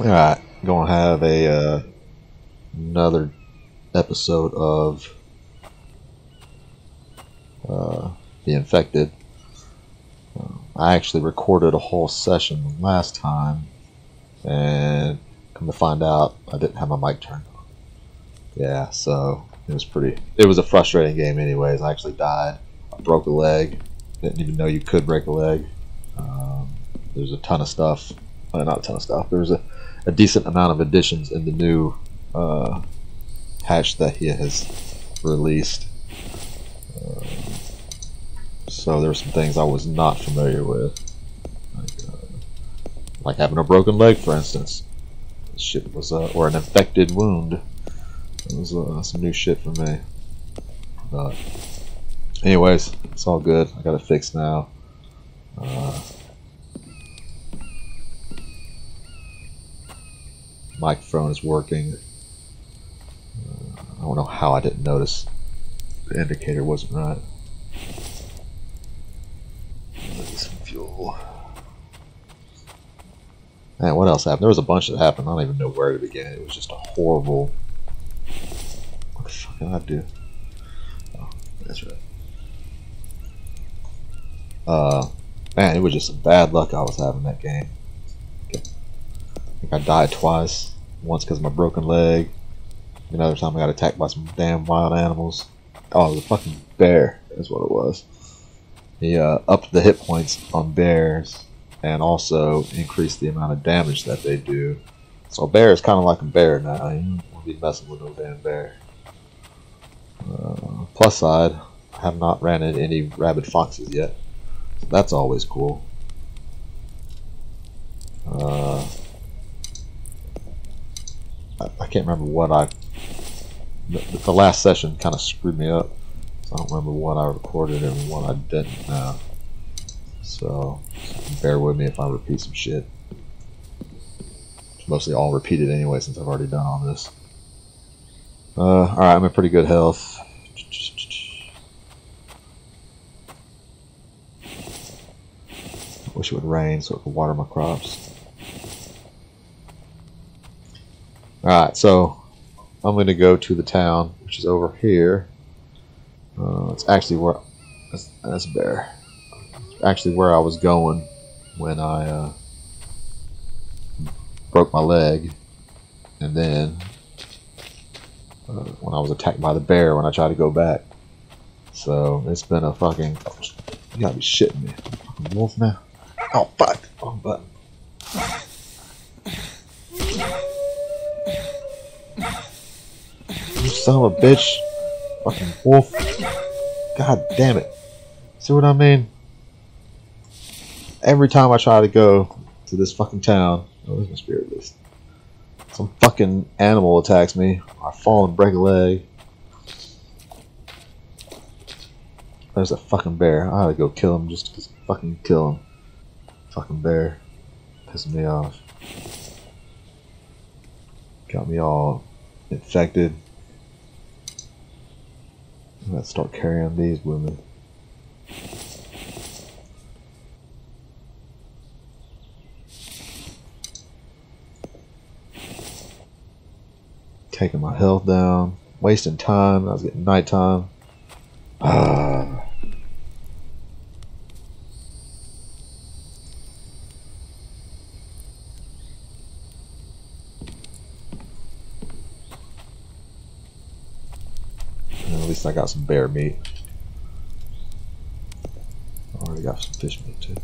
Alright, gonna have a uh, another episode of uh, The Infected. Uh, I actually recorded a whole session last time, and come to find out, I didn't have my mic turned on. Yeah, so it was pretty. It was a frustrating game, anyways. I actually died. I broke a leg. Didn't even know you could break a leg. Um, there's a ton of stuff. Well, not a ton of stuff. There's a, a decent amount of additions in the new uh, patch that he has released. Um, so there were some things I was not familiar with, like, uh, like having a broken leg, for instance. Shit was, uh, or an infected wound. It was uh, some new shit for me. But, anyways, it's all good. I got it fixed now. Uh, microphone is working. Uh, I don't know how I didn't notice the indicator wasn't right. Some fuel. Man, what else happened? There was a bunch that happened. I don't even know where to begin. It was just a horrible. What the fuck did I do? Oh, that's right. Uh, man, it was just some bad luck I was having that game. I think I died twice. Once because of my broken leg. Another time I got attacked by some damn wild animals. Oh, a fucking bear. That's what it was. He uh, upped the hit points on bears and also increased the amount of damage that they do. So a bear is kind of like a bear now. You don't want to be messing with no damn bear. Uh, plus side, I have not ran into any rabid foxes yet. So that's always cool. Uh, I, can't remember what I. The, the last session kind of screwed me up. So I don't remember what I recorded and what I didn't. So bear with me if I repeat some shit. It's mostly all repeated anyway since I've already done all this. Uh, Alright, I'm in pretty good health. Wish it would rain so it could water my crops. Alright, so I'm going to go to the town, which is over here. Uh, it's actually where... That's, that's bear. Actually where I was going when I uh, broke my leg. And then uh, when I was attacked by the bear when I tried to go back. So it's been a fucking... You gotta be shitting me. wolf now. Oh, fuck. Wrong button. You son of a bitch. Fucking wolf. God damn it. See what I mean? Every time I try to go to this fucking town, oh, there's my spirit list. Some fucking animal attacks me. I fall and break a leg. There's a fucking bear. I gotta go kill him just to fucking kill him. Fucking bear. Pissing me off. Got me all infected. I'm gonna start carrying these women. Taking my health down, wasting time. I was getting nighttime. Ah. At least I got some bear meat. I already got some fish meat too.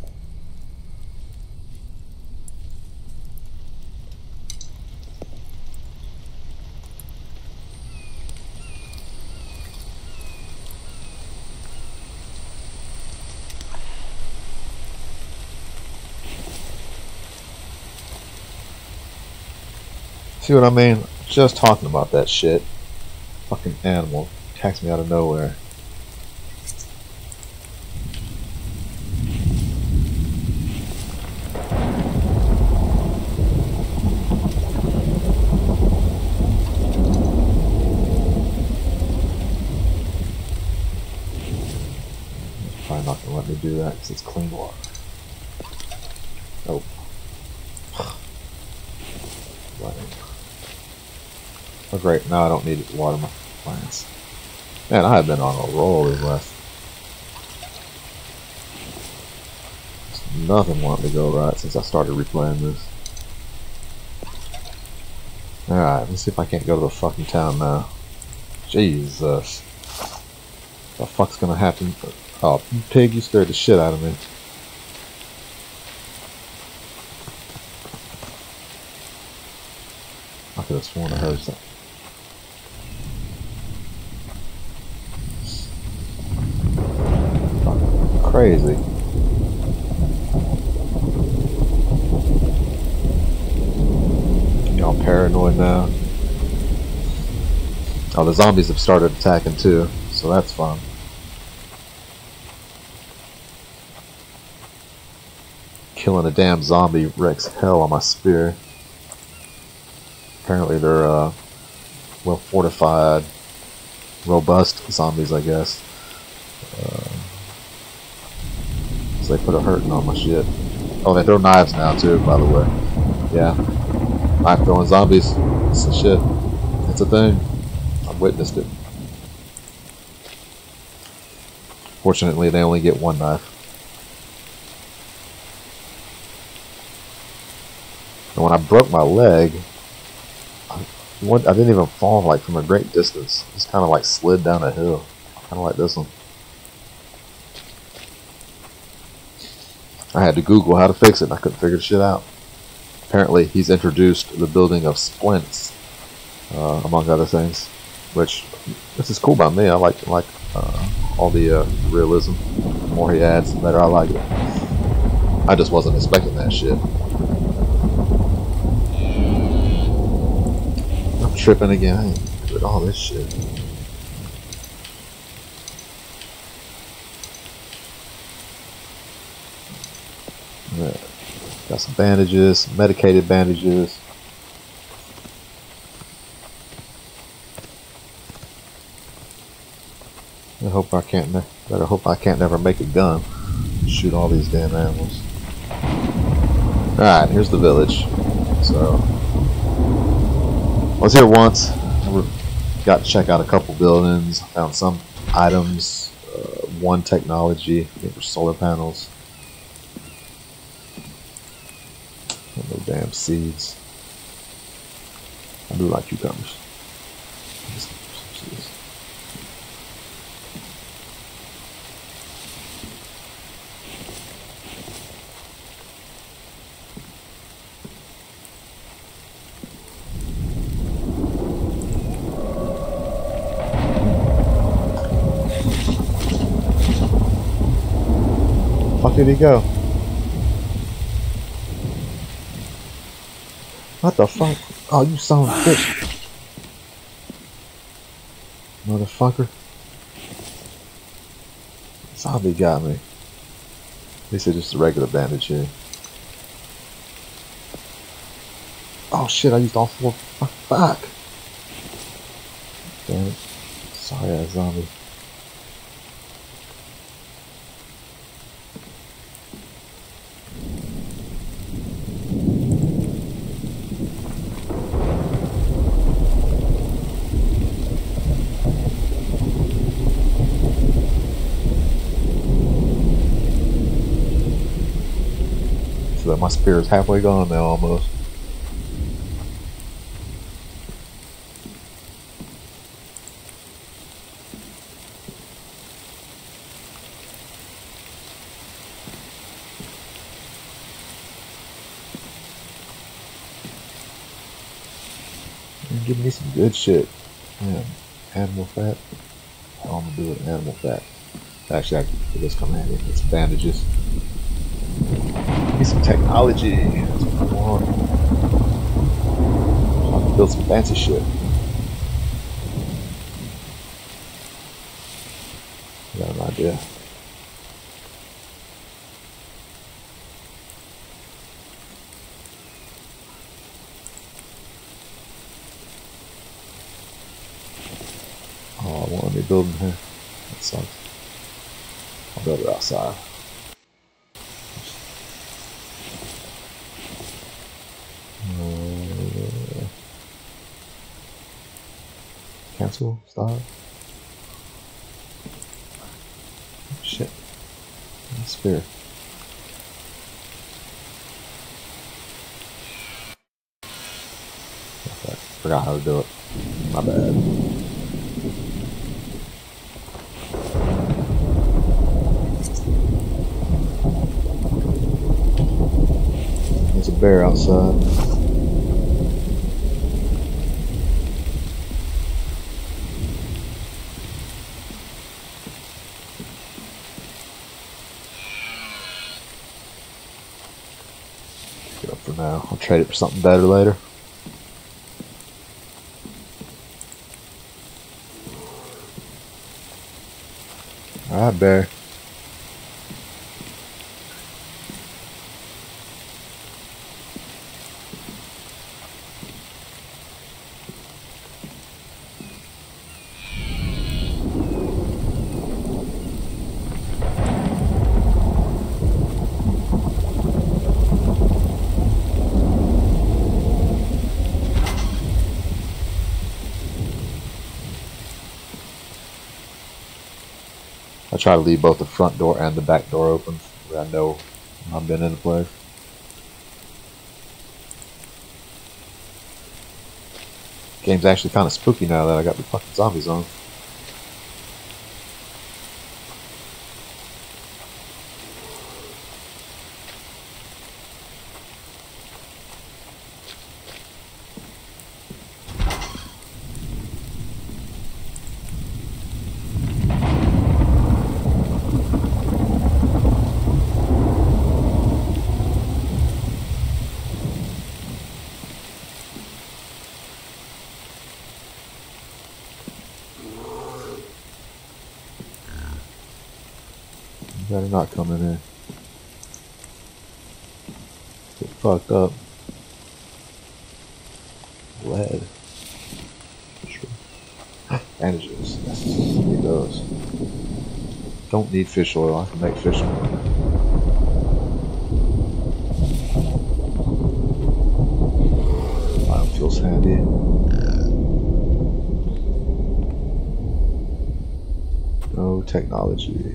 See what I mean? Just talking about that shit. Fucking animal attacks me out of nowhere. Probably not gonna let me do that because it's clean water. Oh. Oh great, now I don't need water my plants. Man, I have been on a roll these last. Nothing wanted to go right since I started replaying this. Alright, let's see if I can't go to the fucking town now. Jesus. What the fuck's gonna happen? Oh, pig, you scared the shit out of me. I could have sworn I heard something. Crazy. Y'all paranoid now? Oh, the zombies have started attacking too, so that's fun. Killing a damn zombie wrecks hell on my spear. Apparently they're uh, well fortified, robust zombies, I guess. Uh, so they put a hurting on my shit. Oh, they throw knives now too, by the way. Yeah, knife throwing zombies. It's a shit. It's a thing. I've witnessed it. Fortunately, they only get one knife. And when I broke my leg, I didn't even fall like from a great distance. Just kind of like slid down a hill, kind of like this one. I had to Google how to fix it, and I couldn't figure the shit out. Apparently, he's introduced the building of splints, uh, among other things, which this is cool by me. I like like uh, all the uh, realism. The more he adds, the better I like it. I just wasn't expecting that shit. I'm tripping again. I ain't all this shit. Got some bandages, medicated bandages. I hope I can't. Better hope I can't never make a gun. Shoot all these damn animals. All right, here's the village. So I was here once. Got to check out a couple buildings. Found some items. Uh, one technology. I think were solar panels. No damn seeds. I do like cucumbers. Fuck did he go? What the fuck? Oh, you son of a bitch. Motherfucker. Zombie got me. This is just a regular bandage here. Oh shit, I used all four. Fuck. Damn it. Sorry, ass zombie. my spear is halfway gone now almost. Give me some good shit. Animal fat. I'm gonna do it, animal fat. Actually, I this come handy. It's bandages. Need some technology. That's what I want. Can build some fancy shit. Got an idea. Oh, I want a new building here. That sucks. I'll build it outside. Cancel. Stop. Shit. Spear. Forgot how to do it. My bad. There's a bear outside. now. I'll trade it for something better later. Alright, Bear. I try to leave both the front door and the back door open so I know I've been in the place. Game's actually kind of spooky now that I got the fucking zombies on. Better not coming in. Get fucked up. Lead. Sure. Yes, those. Don't need fish oil. I can make fish oil. feels handy. No technology.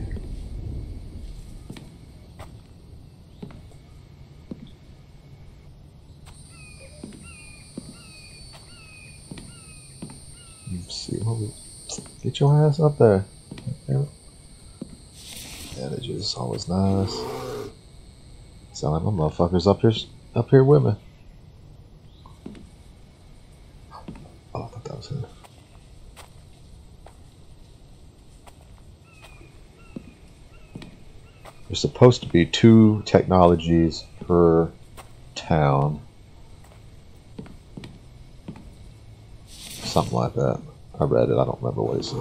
Up there. Bandages, always nice. Sound like my motherfuckers up here, up here with me. Oh, I thought that was him. There's supposed to be two technologies per town. Something like that. I read it. I don't remember what it said.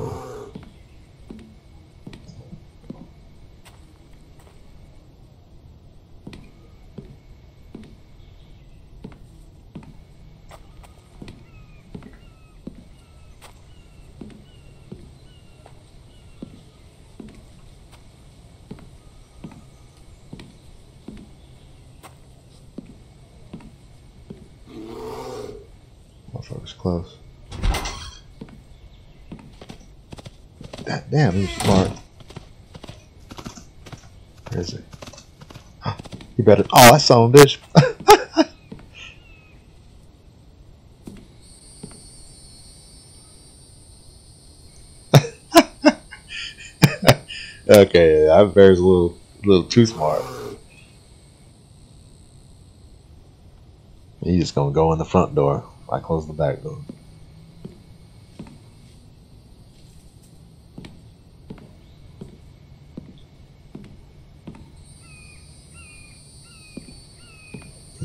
Motherfucker's close. Damn, he's smart. Where is he? You better. Oh, I saw him, bitch. okay, that bear's a little, little too smart. He's just gonna go in the front door. I close the back door.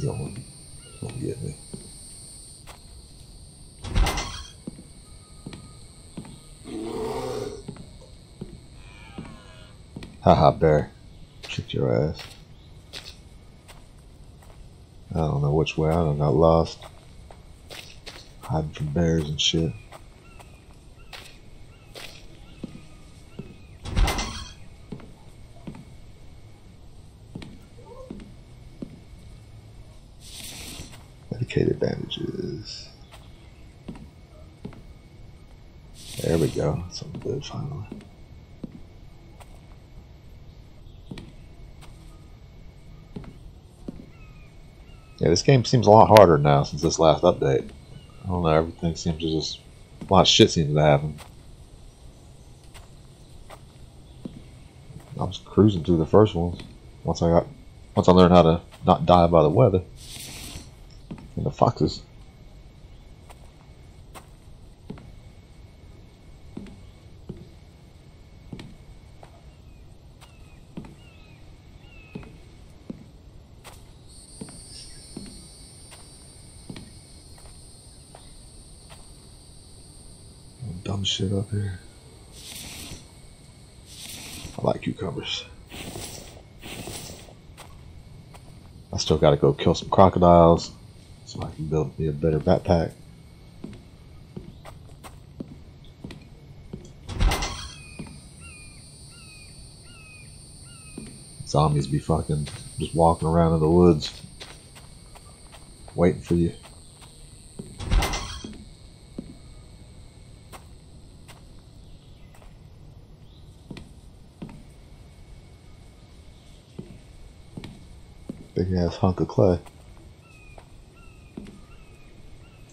Don't, don't. Haha, bear. Tricked your ass. I don't know which way I done got lost. Hiding from bears and shit. Medicated bandages. There we go. Something good finally. Yeah, this game seems a lot harder now since this last update. I don't know, everything seems to just a lot of shit seems to happen. I was cruising through the first ones. Once I got once I learned how to not die by the weather. And the foxes. Dumb shit up here. I like cucumbers. I still gotta go kill some crocodiles so I can build me a better backpack. Zombies be fucking just walking around in the woods waiting for you. Big ass hunk of clay.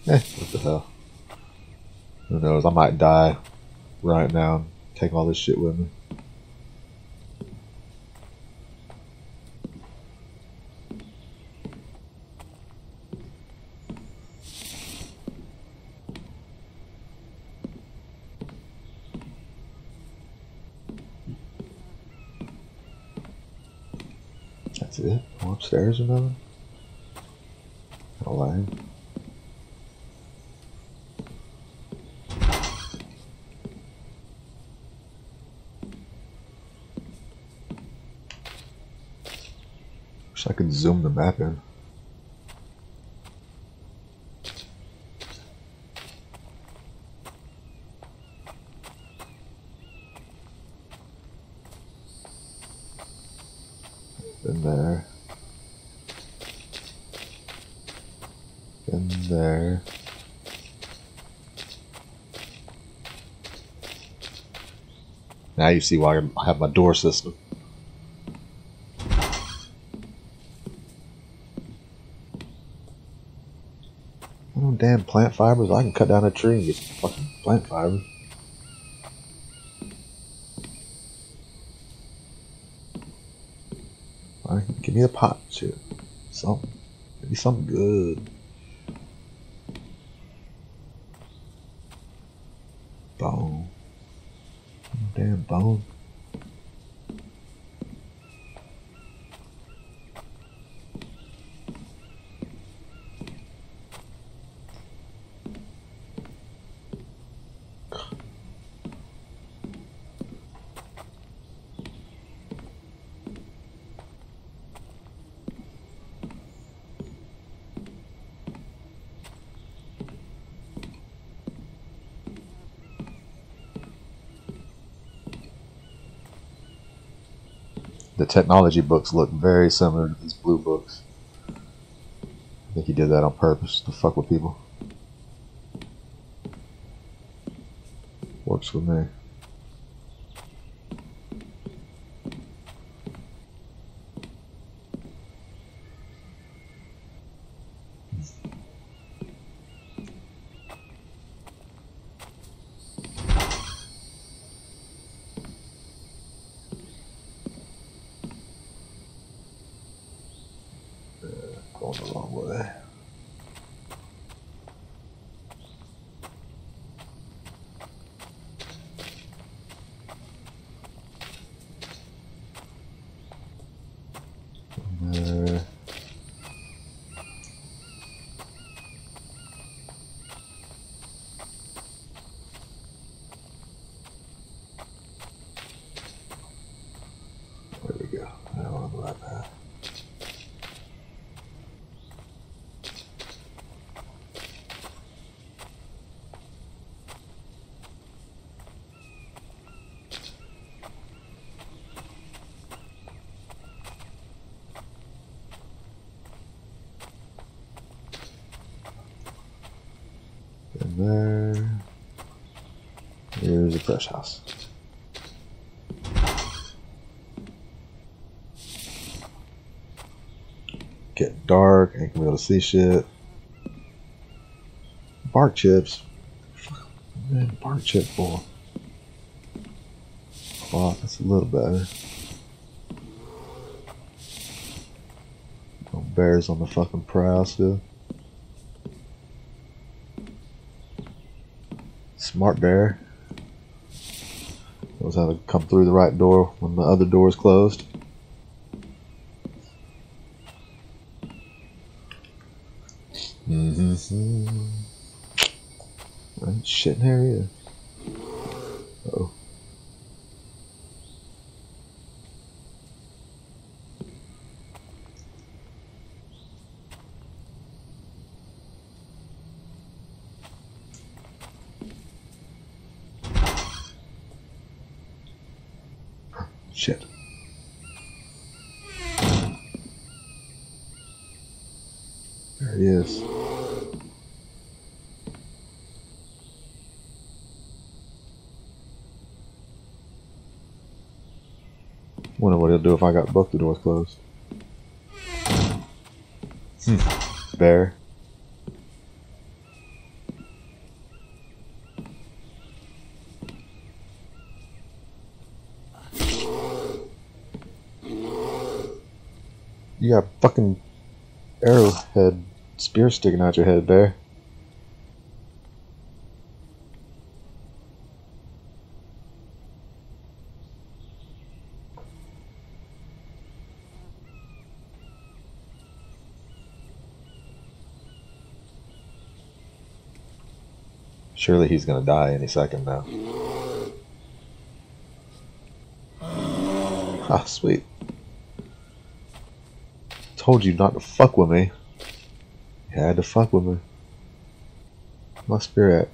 Eh, what the hell? Who knows? I might die right now and take all this shit with me. That's it? Go upstairs or nothing? Oh, lame. Wish I in. Been there. Been there. Now you see why I have my door system. Oh, damn plant fibers. I can cut down a tree and get fucking plant fibers. Alright, give me the pot. too. Something. Maybe something good. Bone. Oh, damn bone. The technology books look very similar to these blue books. I think he did that on purpose to fuck with people. Works with me. Going the wrong way. There. There we go. Now I'm on the right path. In there. Here's a fresh house. Get dark, ain't gonna be able to see shit. Bark chips. Man, bark chip boy. Wow, that's a little better. No bears on the fucking prowl still. Smart bear. Knows how to come through the right door when the other door is closed. Mm-hmm. Right, shit in here either. Oh. Shit. There he is. Wonder what he'll do if I got both the doors closed. Hmm. Bear. You got fucking arrowhead spear sticking out your head, bear. Surely he's gonna die any second now. Ah, sweet. Told you not to fuck with me. You had to fuck with me. My spirit.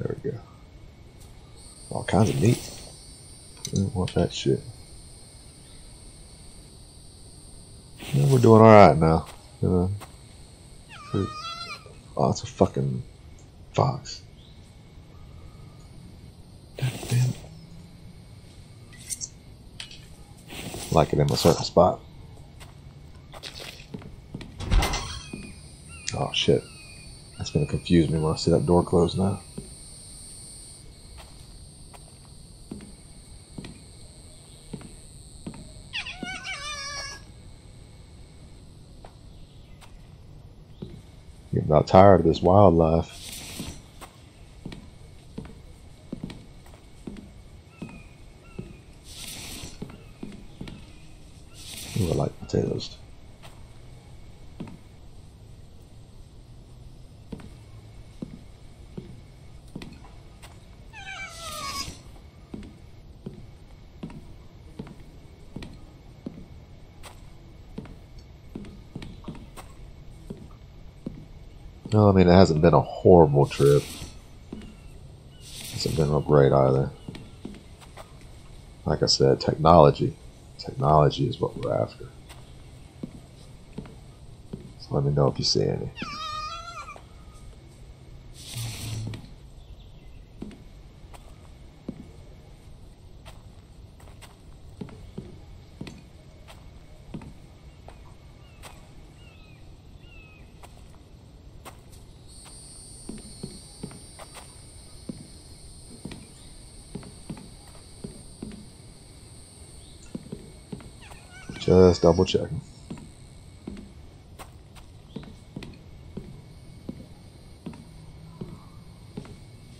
There we go. All kinds of meat. I don't want that shit. Doing alright now. Uh, oh, it's a fucking fox. Damn. Like it in a certain spot. Oh shit. That's gonna confuse me when I see that door closed now. Tired of this wildlife. Ooh, I like potatoes. No, I mean, it hasn't been a horrible trip. It Hasn't been real great either. Like I said, technology. Technology is what we're after. So let me know if you see any. Just double checking.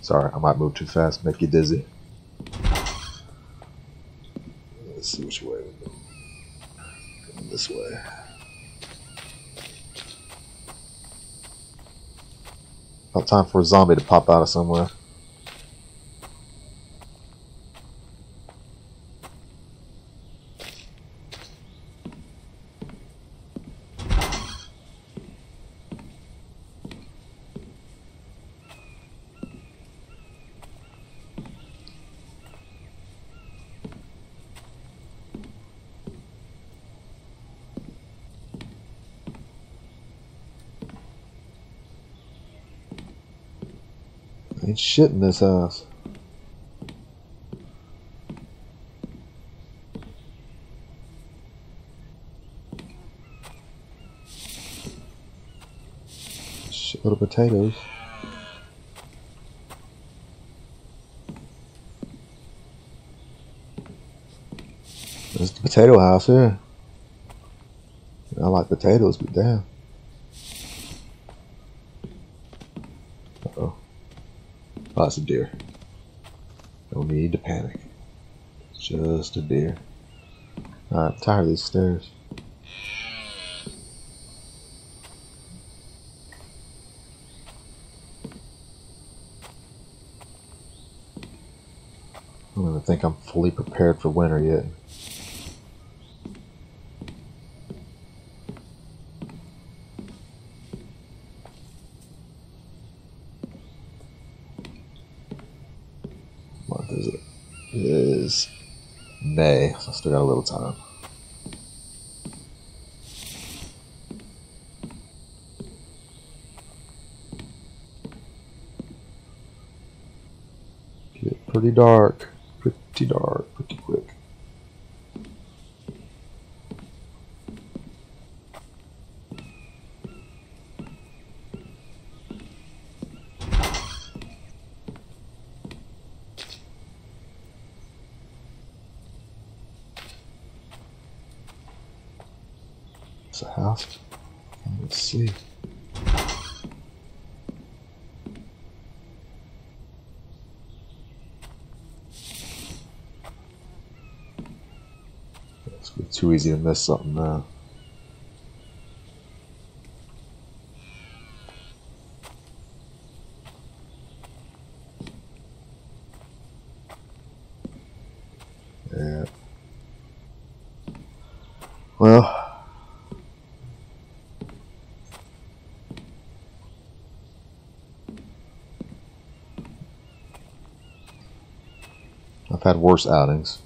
Sorry, I might move too fast, make you dizzy. Let's see which way we go. Going this way. About time for a zombie to pop out of somewhere. Shit in this house. Of potatoes. There's the potato house here. I like potatoes, but damn. Uh oh. It's a deer. No need to panic. Just a deer. Alright, I'm tired of these stairs. I don't even think I'm fully prepared for winter yet. What is it? It is May, so I still got a little time. Get pretty dark, pretty dark, pretty quick. It's a house. Let's see. It's gonna be too easy to miss something now. Yeah. Well, I've had worse outings.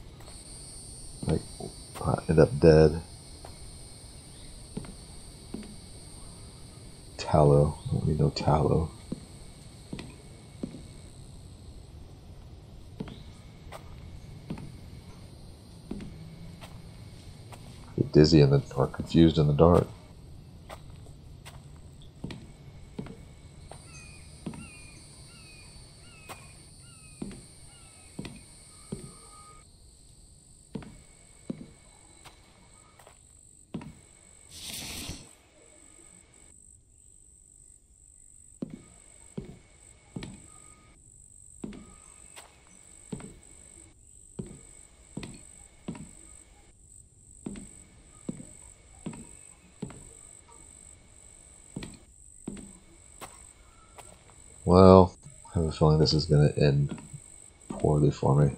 End up dead. Tallow. Don't need no tallow. Get dizzy in the or confused in the dark. Well, I have a feeling this is going to end poorly for me.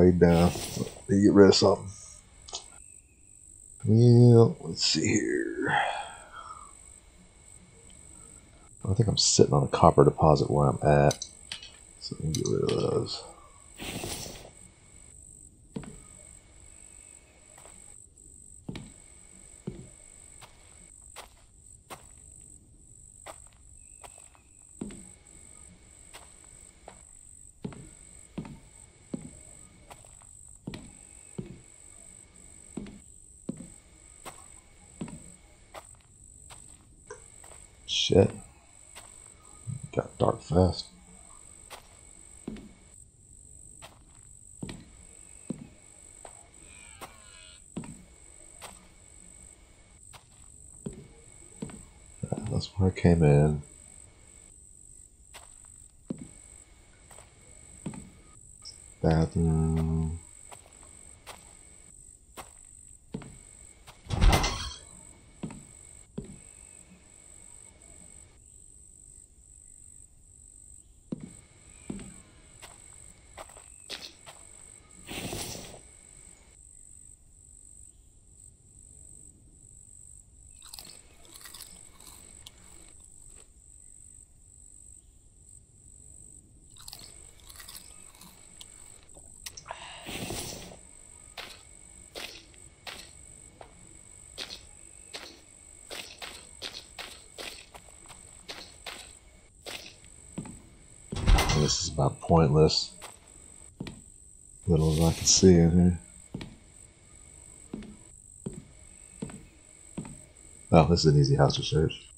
Uh-oh, down. Me get rid of something. Well, let's see here. I think I'm sitting on a copper deposit where I'm at. So let me get rid of those. Shit. Got dark fast. Yeah, That's where I pointless. Little as I can see in here. Oh, this is an easy house to search.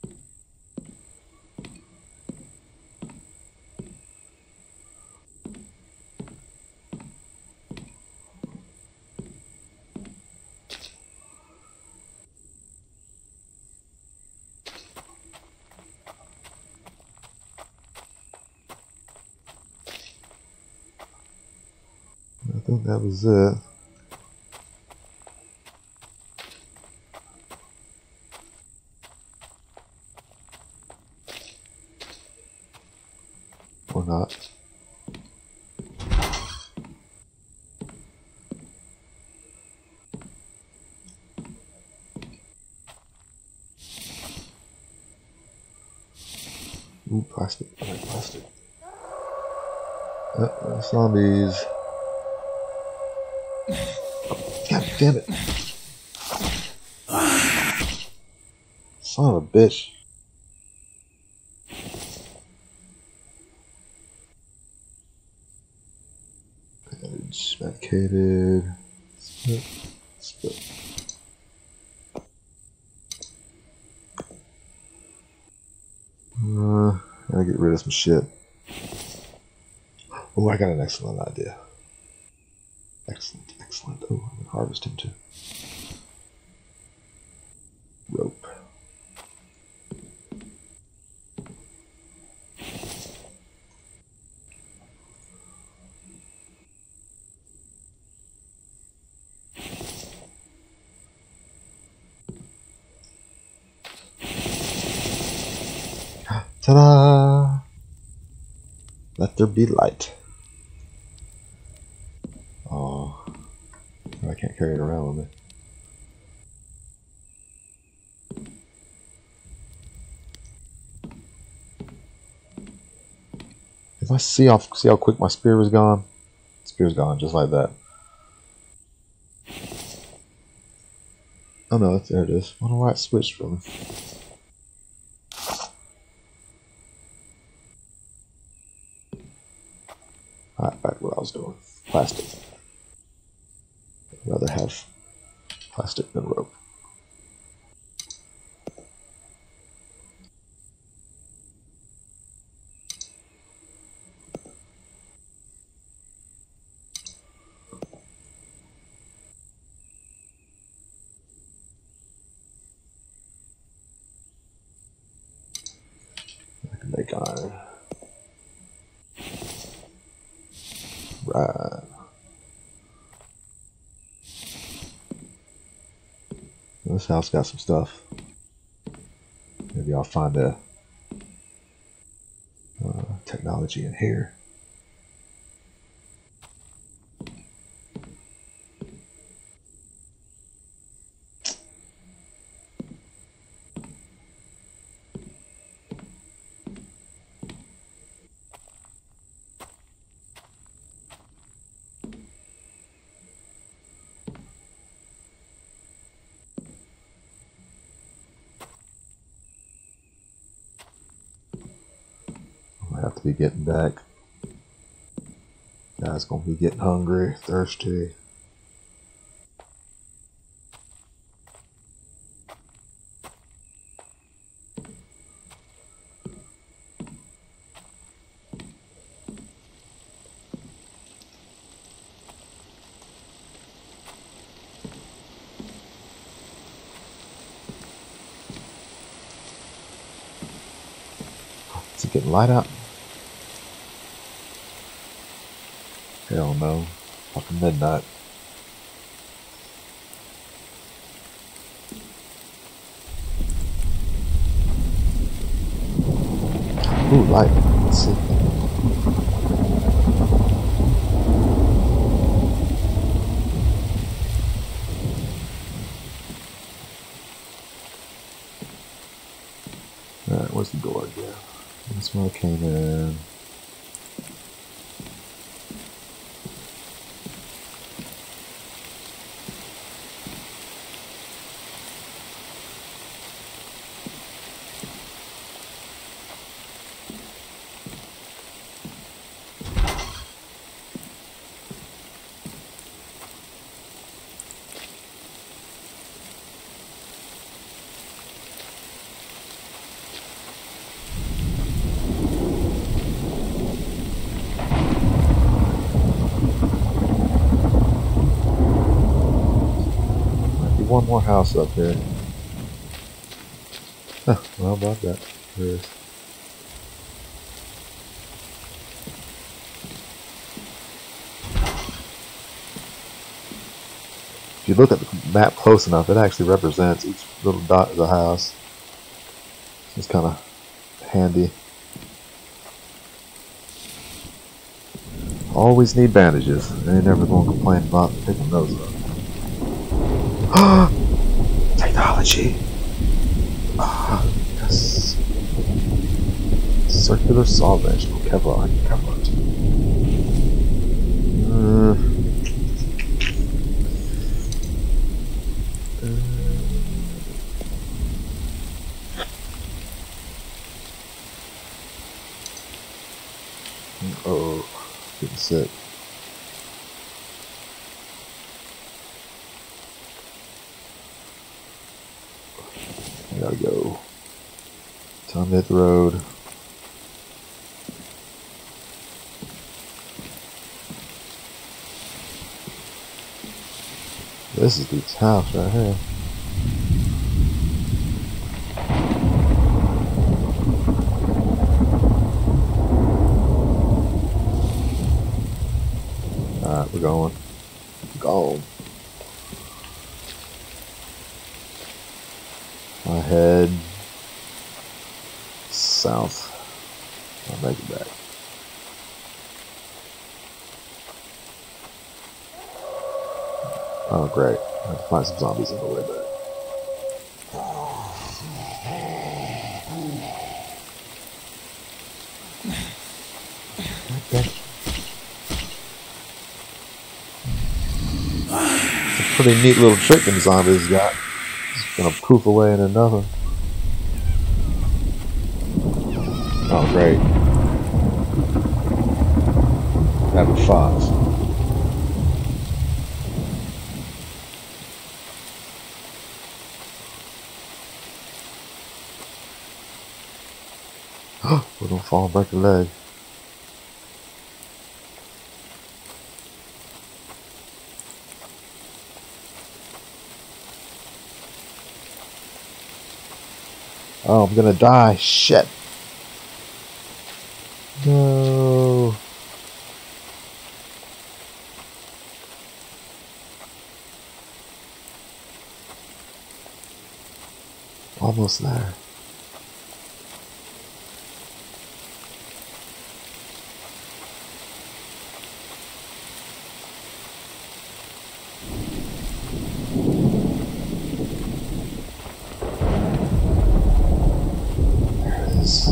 I think that was it. Or not. Ooh, plastic. I plastic. Uh, zombies. Damn it. Son of a bitch. Bandage, medicated. Spit, spit. Uh, I gotta get rid of some shit. Oh, I got an excellent idea. Harvest him too. Rope. Ta-da! Let there be light. I see how see how quick my spear was gone, spear's gone just like that. Oh no, there it is. Wonder why it switched from. Can. Right. This house got some stuff. Maybe I'll find a uh, technology in here. I have to be getting back. Guys gonna be getting hungry, thirsty. Getting light out? No. Fucking midnight. Ooh, light. Let's see. Alright, where's the door? That's where I came in. one more house up here. Huh, well, about that. There is. If you look at the map close enough, it actually represents each little dot of the house. It's kind of handy. Always need bandages. They ain't never gonna complain about picking those up. Technology! Ah, yes. Circular saw bench. Kevlar. Kevlar. Uh, Oh, getting sick. I gotta go. Time to hit the road. This is Luke's house right here. Alright, we're going. Gone. I head south. I'll make it back. Oh, great. I have to find some zombies on the way back. It's a pretty neat little trick them zombies got. Gonna poof away in another. Oh, great. Having fox. we don't fall and break a leg. Oh, I'm gonna die. Shit. No. Almost. There it is.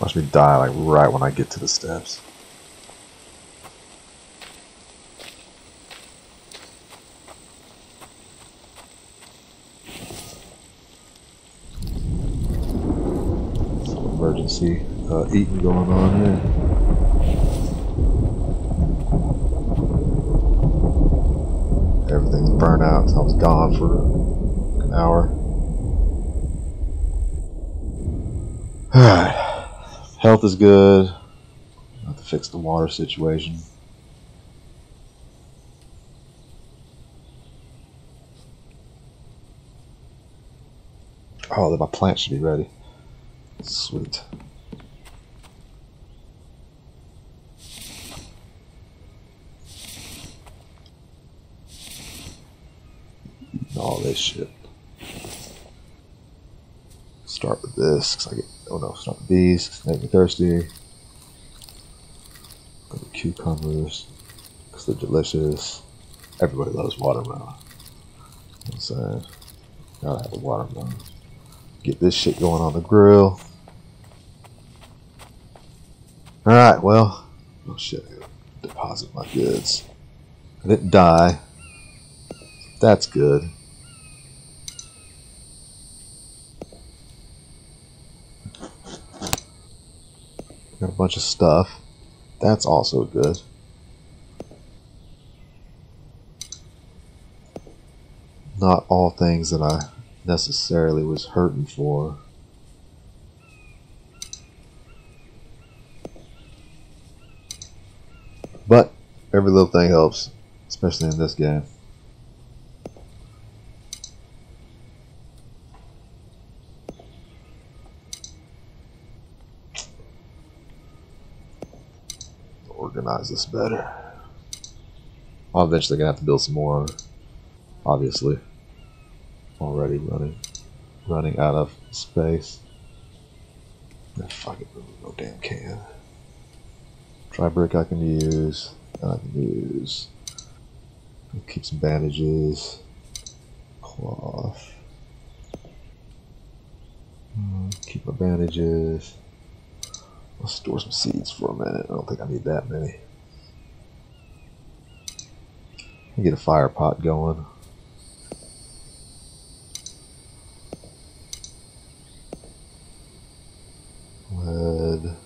Watch me die like right when I get to the steps. Some emergency uh, eating going on here. Everything's burnt out. So I was gone for an hour. Alright. Is good. I Have to fix the water situation. Oh, my plant should be ready. Sweet. All this shit. Start with this, cause I get. Oh no, it's not these. make me thirsty. Go to cucumbers, because they're delicious. Everybody loves watermelon. I'm saying? Gotta have a watermelon. Get this shit going on the grill. Alright, well. Oh shit, deposit my goods. I didn't die. That's good. Bunch of stuff. That's also good. not all things that I necessarily was hurting for. But every little thing helps, especially in this game. This better. I'm eventually gonna have to build some more, obviously. Already running running out of space. Ah, fuck it, no damn can. Dry brick I can use. I can use. Keep some bandages. Cloth. Hmm, Keep my bandages. I'll store some seeds for a minute. I don't think I need that many. Get a fire pot going. Lead.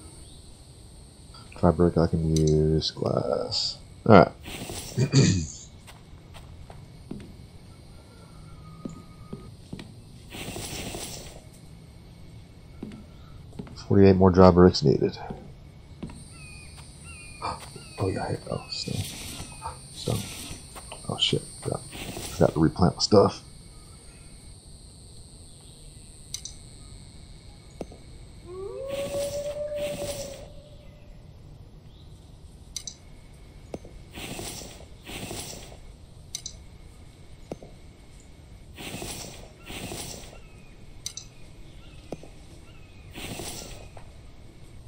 Dry brick I can use. Glass. Alright. Forty-eight more dry bricks needed. Oh yeah, oh stone. Stone. Forgot to replant my stuff.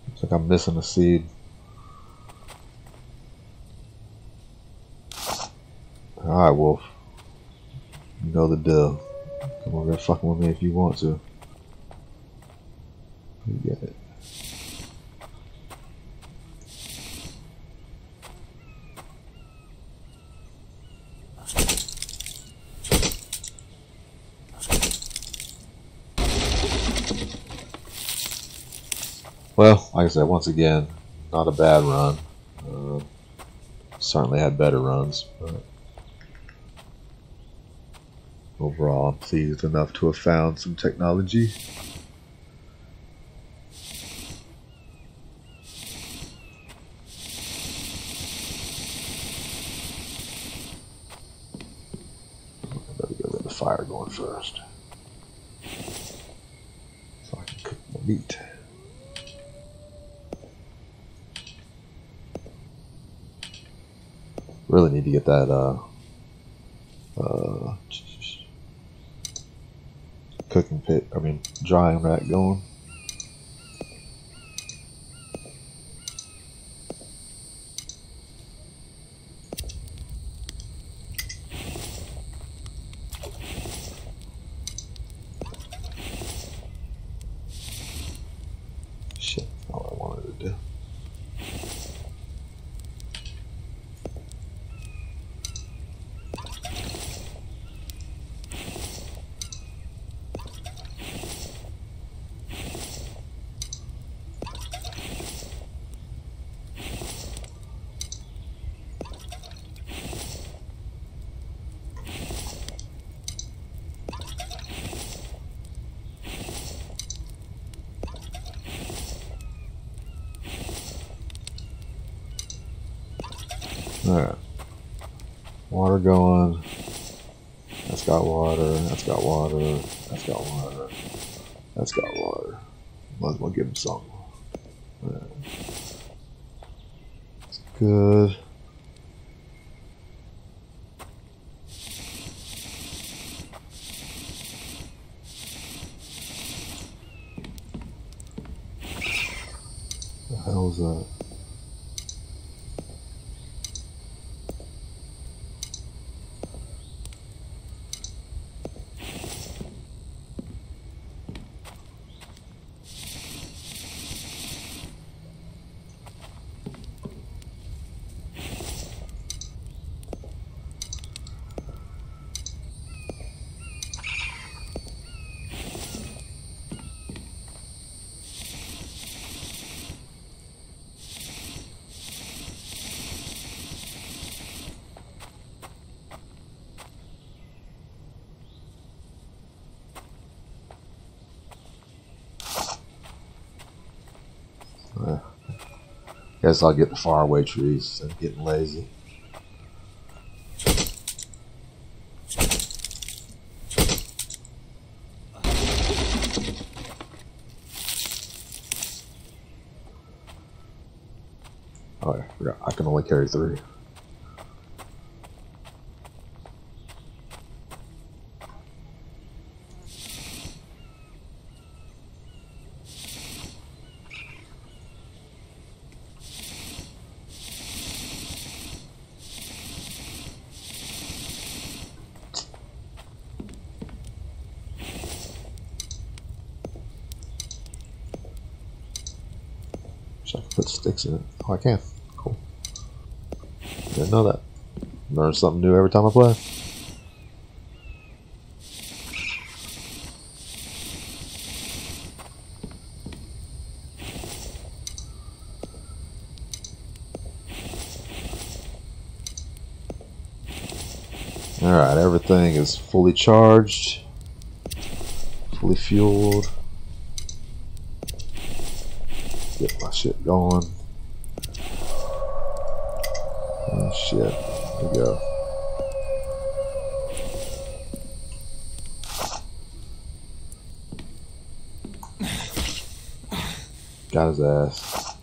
Looks like I'm missing a seed. Alright, Wolf. You know the deal. Come on, here fucking with me if you want to. You get it. Well, like I said, once again, not a bad run. Uh, certainly had better runs, but overall, I'm pleased enough to have found some technology. Better get the fire going first, so I can cook my meat. Really need to get that uh, cooking pit. I mean, drying rack going. Guess I'll get the faraway trees. I'm getting lazy. Oh, I. I can only carry three. Sticks in it. Oh, I can. Cool. Didn't know that. Learn something new every time I play. Alright, everything is fully charged, fully fueled. Get my shit going. Oh shit. Here we go. Got his ass.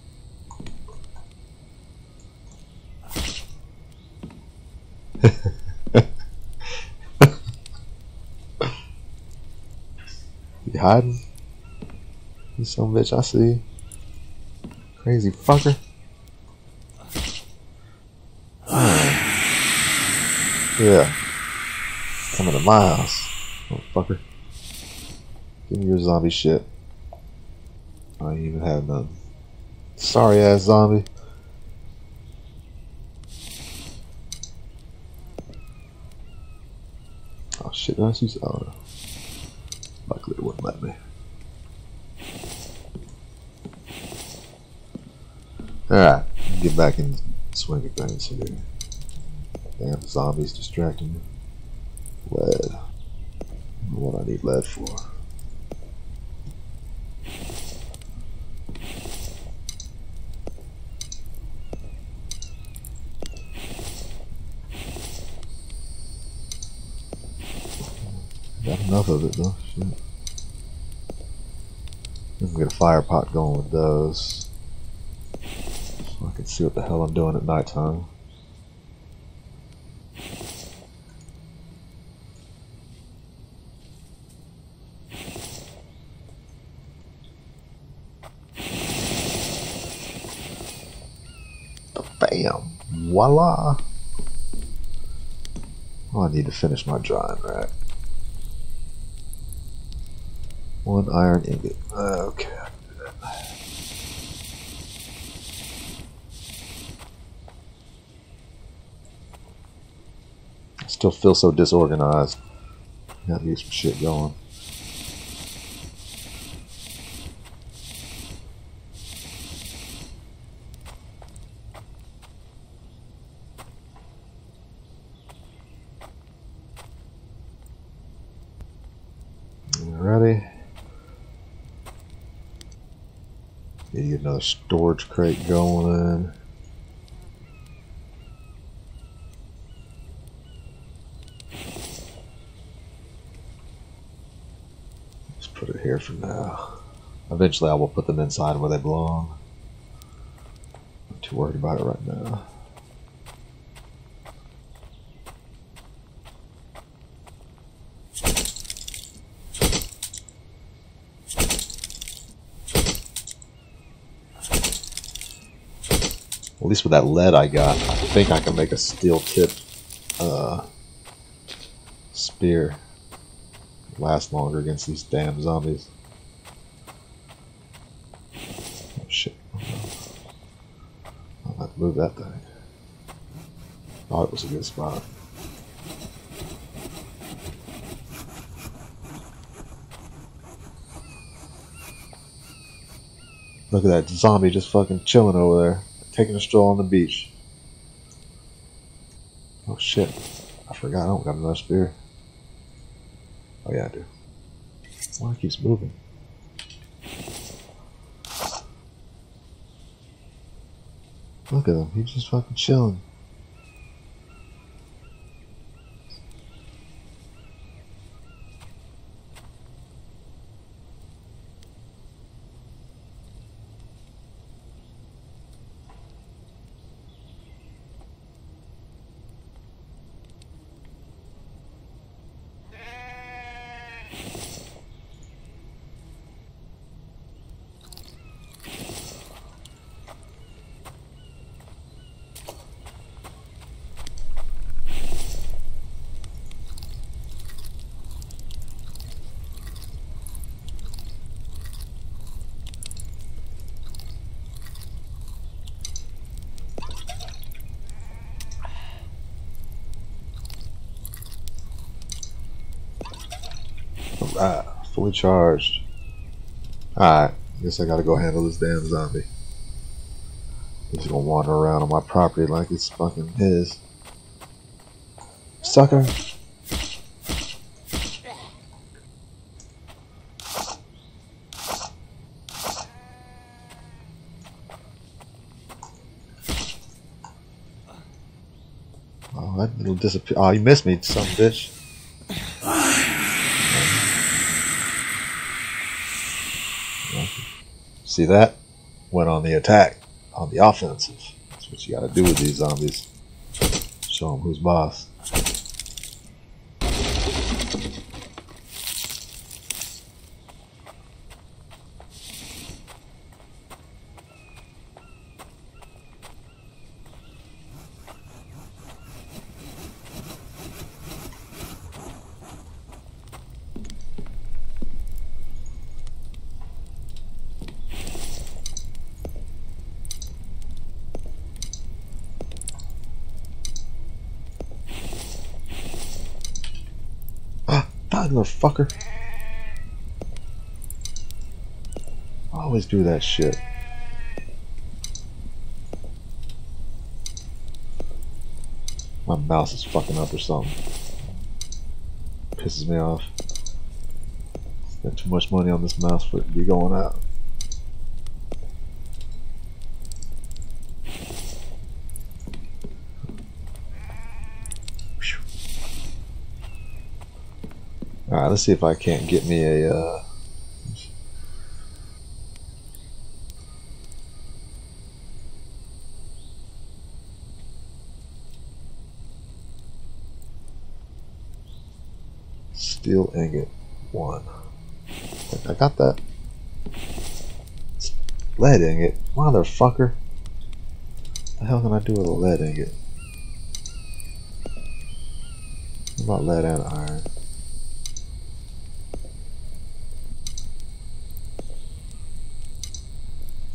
you hiding? You some bitch, I see. Crazy fucker. Yeah. Coming to my house, motherfucker. Give me your zombie shit. I even have none. Sorry ass zombie. Oh shit, did I see? Oh no. Luckily it wouldn't let me. Alright, get back in swing of things here. Damn, zombies distracting me. Lead. What I need lead for. Got enough of it though. Shit. I'm gonna get a fire pot going with those. Can see what the hell I'm doing at nighttime. Bam! Voila! Oh, I need to finish my drying rack. One iron ingot. Okay. I can do that. I still feel so disorganized. Gotta get some shit going. Ready? Get another storage crate going. For now. Eventually I will put them inside where they belong. Not too worried about it right now. At least with that lead I got, I think I can make a steel tip uh, spear last longer against these damn zombies. Oh shit. I'll have to move that thing. Oh, it was a good spot. Look at that zombie just fucking chilling over there, taking a stroll on the beach. Oh shit. I forgot I don't got another spear. Oh yeah, I do. Why it keeps moving? Look at him. He's just fucking chilling. Alright, fully charged. Alright, guess I gotta go handle this damn zombie. He's gonna wander around on my property like it's fucking his. Sucker! Oh, that little disappear. Oh, you missed me, some bitch. See that? Went on the attack, on the offensive. That's what you gotta do with these zombies. Show them who's boss. Ah, die, motherfucker. I always do that shit. My mouse is fucking up or something. Pisses me off. Spent too much money on this mouse for it to be going out. See if I can't get me a uh steel ingot one. I got that. Lead ingot, motherfucker. The hell can I do with a lead ingot? What about lead and iron?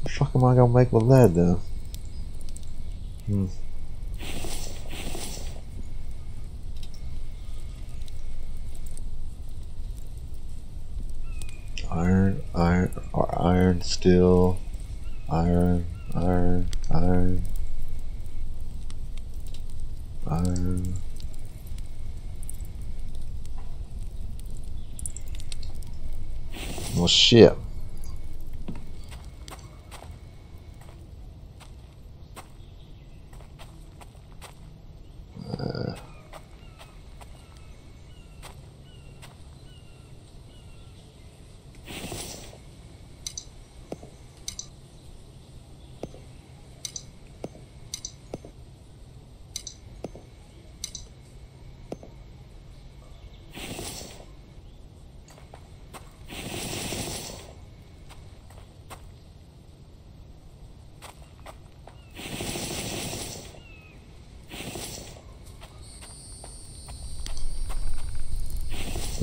The fuck am I gonna make with lead though? Hmm. Iron, iron, or iron, steel, iron, iron, iron, iron. Well, shit.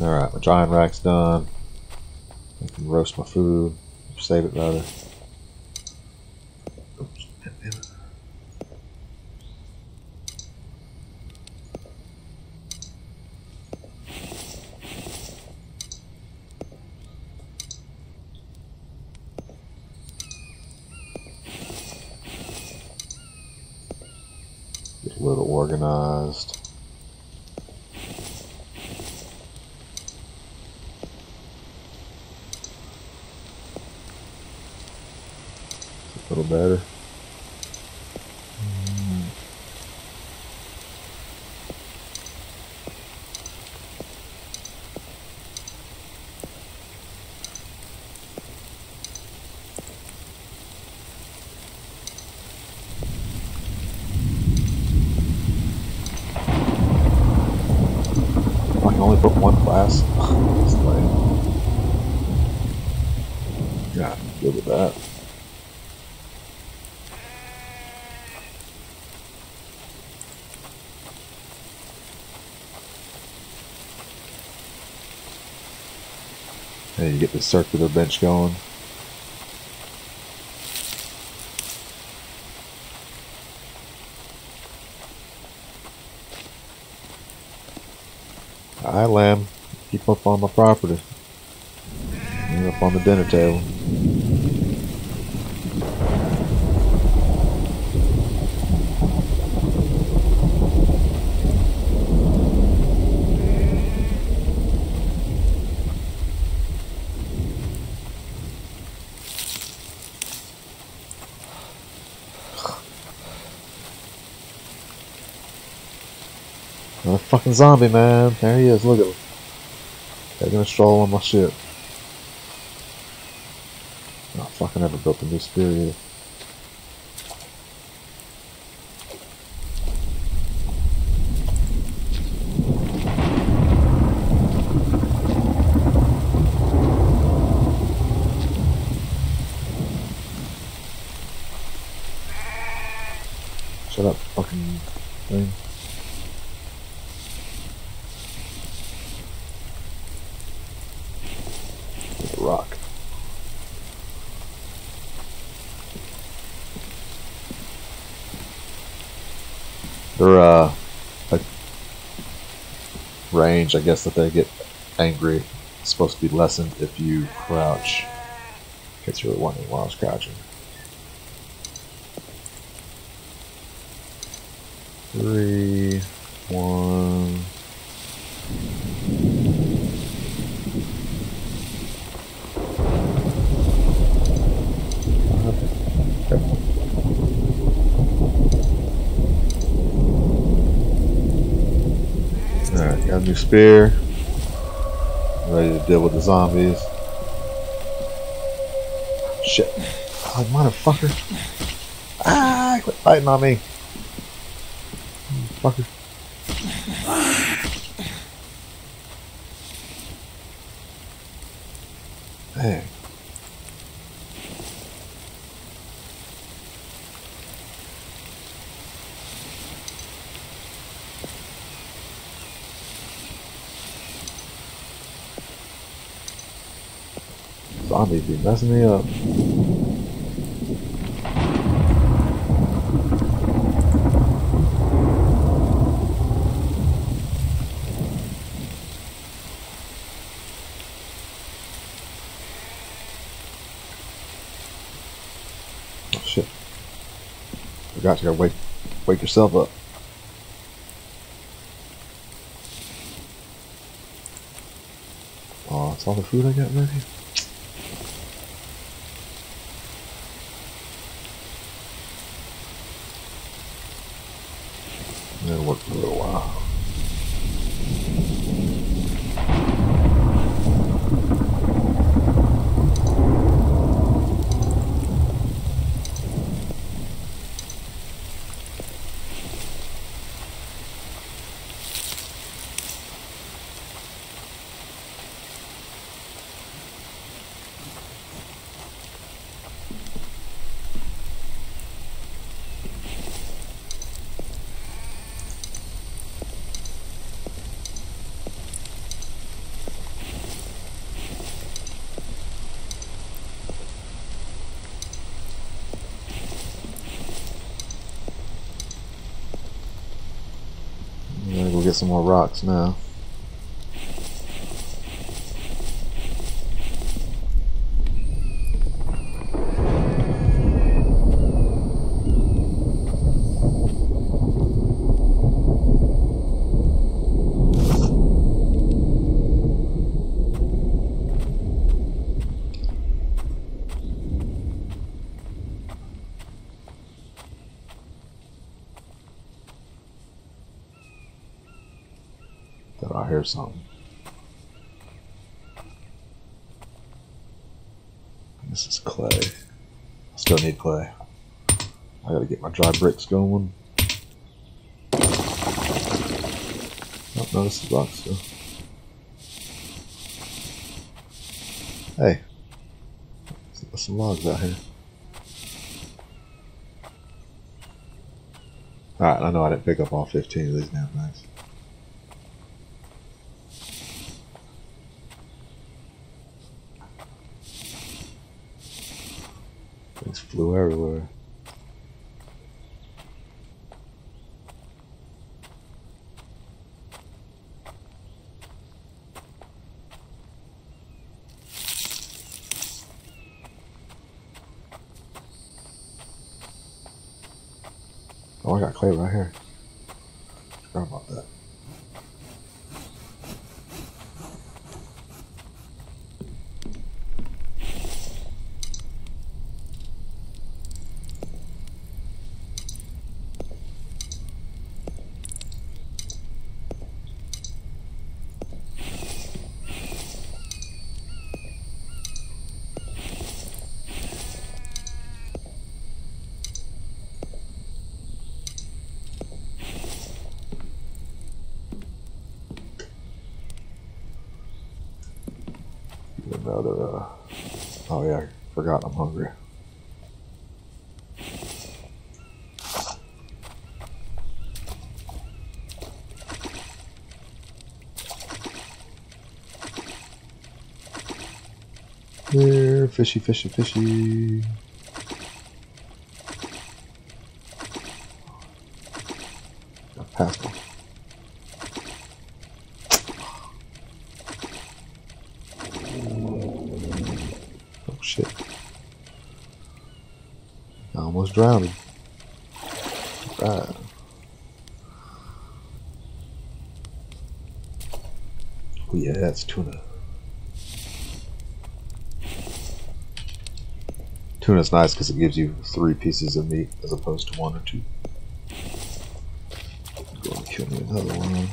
Uh, Drying rack's done. I can roast my food. Save it rather. Oops, damn it. Get a little organized. A little better. put one class. That's lame. Yeah, good with that. And you get the circular bench going. Hi, lamb. Keep up on my property. You're up on the dinner table. Another fucking zombie, man. There he is. Look at him. Taking a stroll on my ship. Oh, I never built a new spear. Shut up, fucking thing. With a rock. Their uh, like range, I guess that they get angry. is supposed to be lessened if you crouch. Gets really wondering why I was crouching. Three, one. Alright, got a new spear. Ready to deal with the zombies. Shit. Oh, motherfucker. Ah, quit fighting on me. Fucker. Hey. Zombies be messing me up. Oh shit. Forgot you gotta wake wake yourself up. Oh, it's all the food I got ready? It'll work for a little while. I'm gonna go get some more rocks now. going. Oh, no, this is locked still. Hey. There's some logs out here. Alright, I know I didn't pick up all 15 of these damn things. Oh yeah, I forgot I'm hungry. There, fishy, fishy, fishy. Got past one. Oh shit. Drowned. Right. Oh yeah, that's tuna. Tuna's nice because it gives you three pieces of meat as opposed to one or two. Go and kill me another one.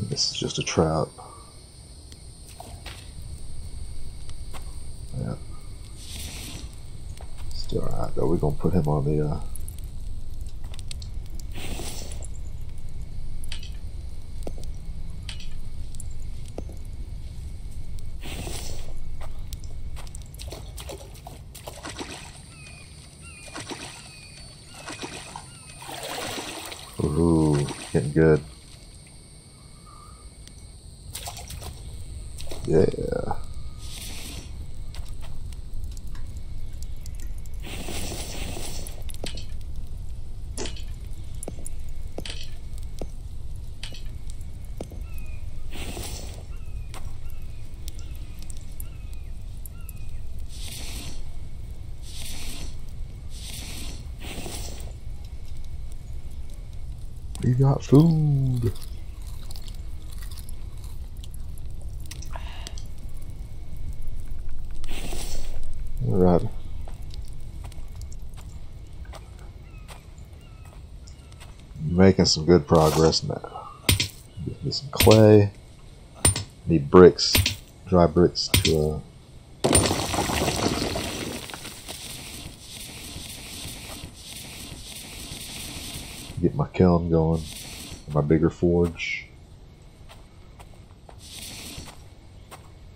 This is just a trap. Yeah. Still alright though. We're gonna put him on the uh Ooh, getting good. Yeah. We got food. Alright. Making some good progress now. Get me some clay. Need bricks, dry bricks to uh, get my kiln going, my bigger forge.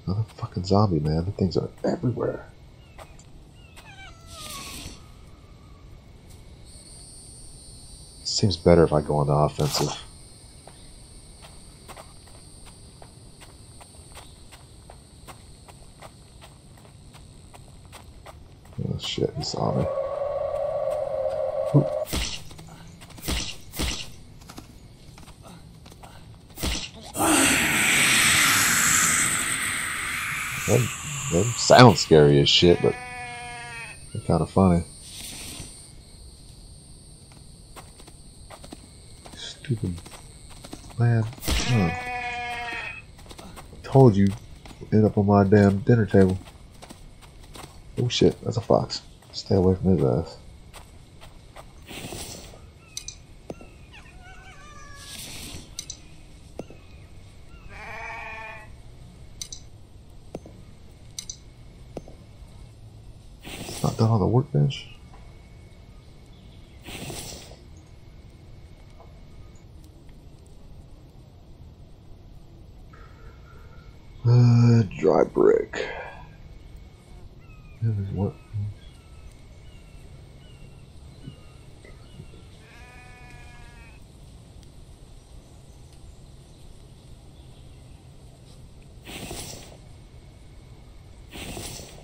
Another fucking zombie, man. The things are everywhere. Seems better if I go on the offensive. Oh shit, he saw me. Oop. Them, them sound scary as shit, but they're kind of funny. Stupid man. Huh. Told you, end up on my damn dinner table. Oh shit, that's a fox. Stay away from his ass. It's not done on the workbench. Uh, dry brick. Yeah, there's what?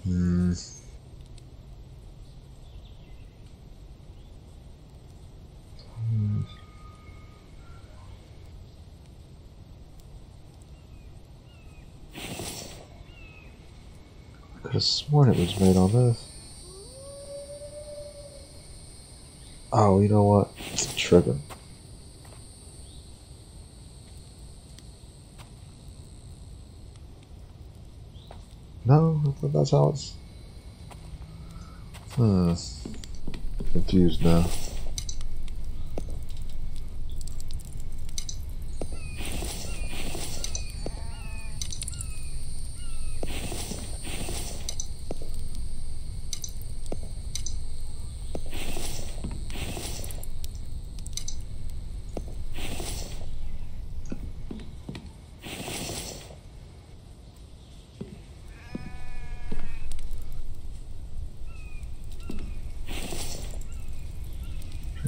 Hmm. Hmm. I could have sworn it was made on this. Oh, you know what? It's tripping. No, I thought that's how it's. Hmm. Confused now.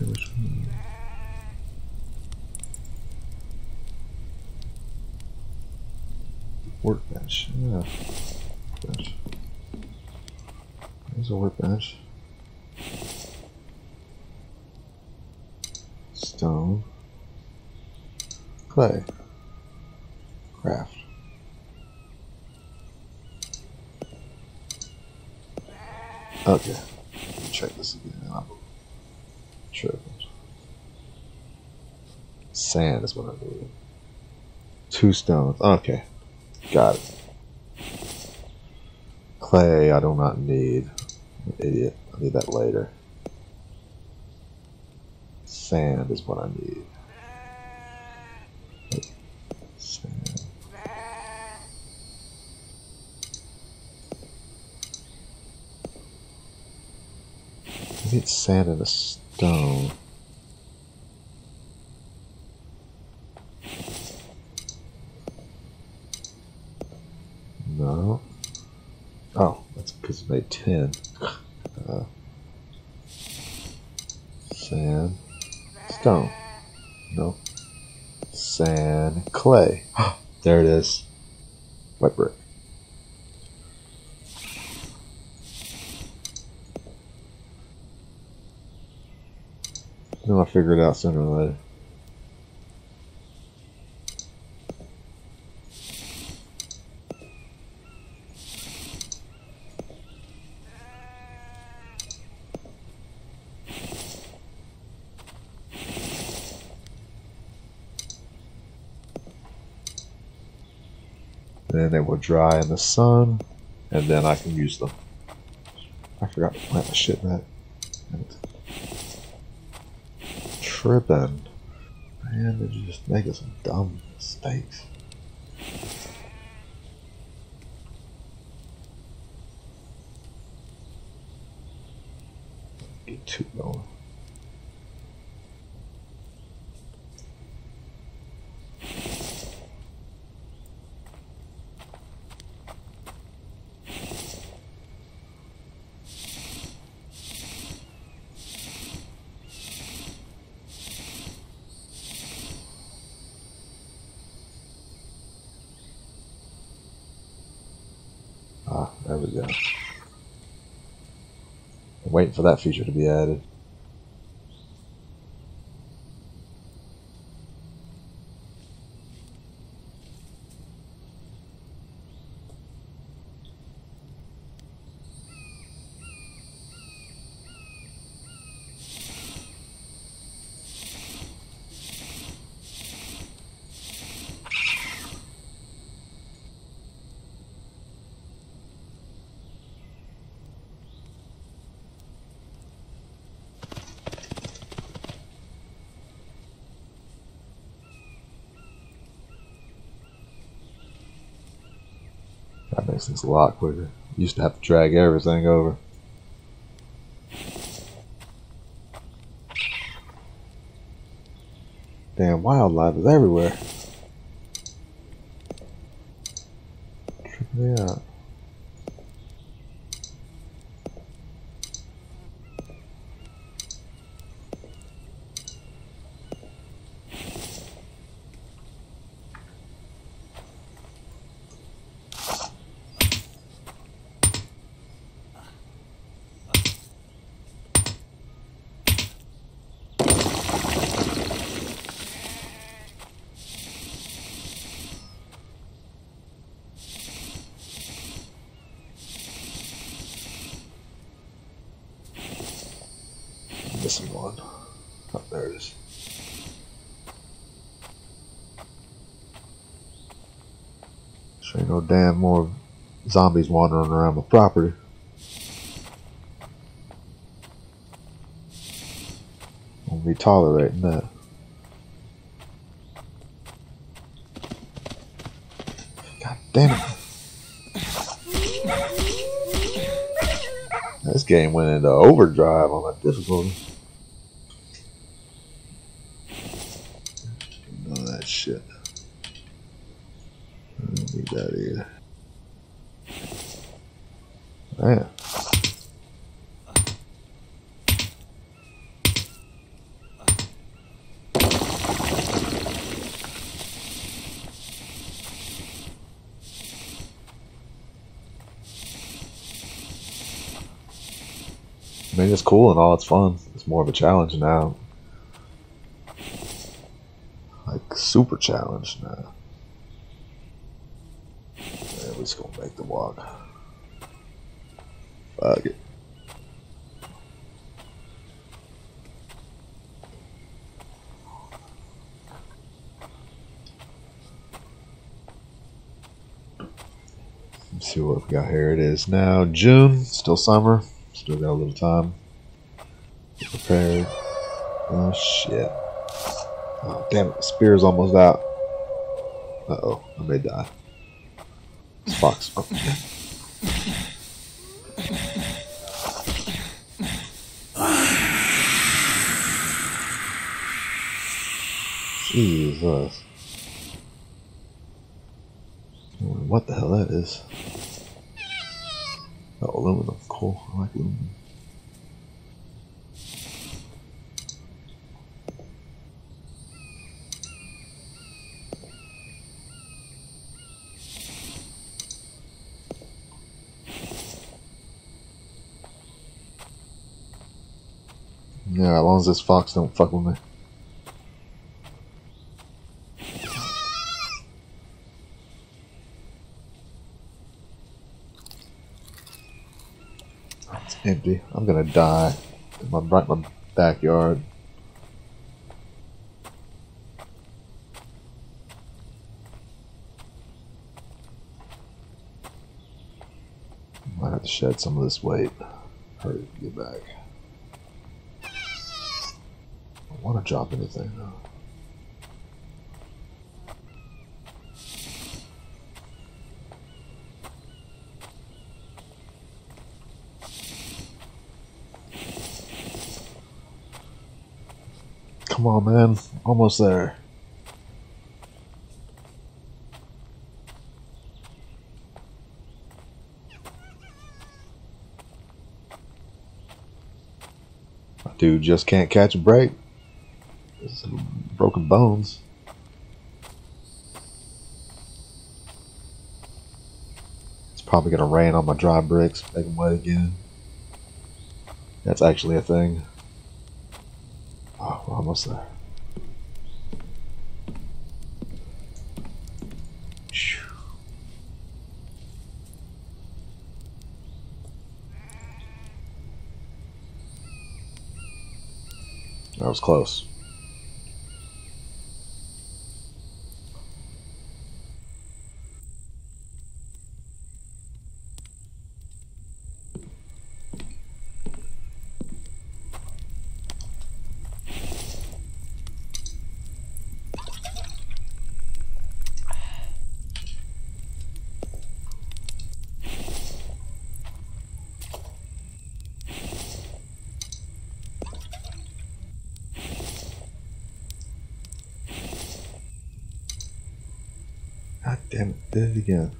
Okay, which one? Workbench. Yeah. Workbench. There's a workbench. Stone. Clay. Craft. Okay. Let me check this again. I'm tripping. Sand is what I need. Two stones. Okay. Got it. Clay, I do not need. Idiot. I need that later. Sand is what I need. Sand. I need sand and a stone. No. Oh, made 10. Uh, sand. Stone. No. Sand. Clay. there it is. White brick. No, I'll figure it out sooner or later. Then they will dry in the sun, and then I can use them. I forgot to plant my shit back. Tripping. Man, they're just making some dumb mistakes. Get two going. Ah, there we go. I'm waiting for that feature to be added. That makes things a lot quicker. Used to have to drag everything over. Damn wildlife is everywhere. Yeah. Missing one. Oh, there it is. Sure ain't no damn more zombies wandering around the property. Won't be tolerating that. God damn it. This game went into overdrive on that difficulty. None of that shit. I don't need that either. Man. I mean, it's cool and all. It's fun. It's more of a challenge now. Like super challenge now. Yeah, we're just gonna make the walk. Fuck it. Let's see what we got here. It is now June, still summer. Still got a little time. Oh shit. Oh damn it, spear's almost out. Uh oh, I may die. It's Fox. Oh. Jesus. What the hell that is? Oh, aluminum. Cool. I like aluminum. This fox don't fuck with me. It's empty. I'm gonna die. in my right my backyard. Might have to shed some of this weight. Hurry get back. I don't want to drop anything though. Come on, man. Almost there. Dude just can't catch a break. Some broken bones. It's probably gonna rain on my dry bricks, make them wet again. That's actually a thing. Oh, we're almost there. That was close. God damn it, did it again.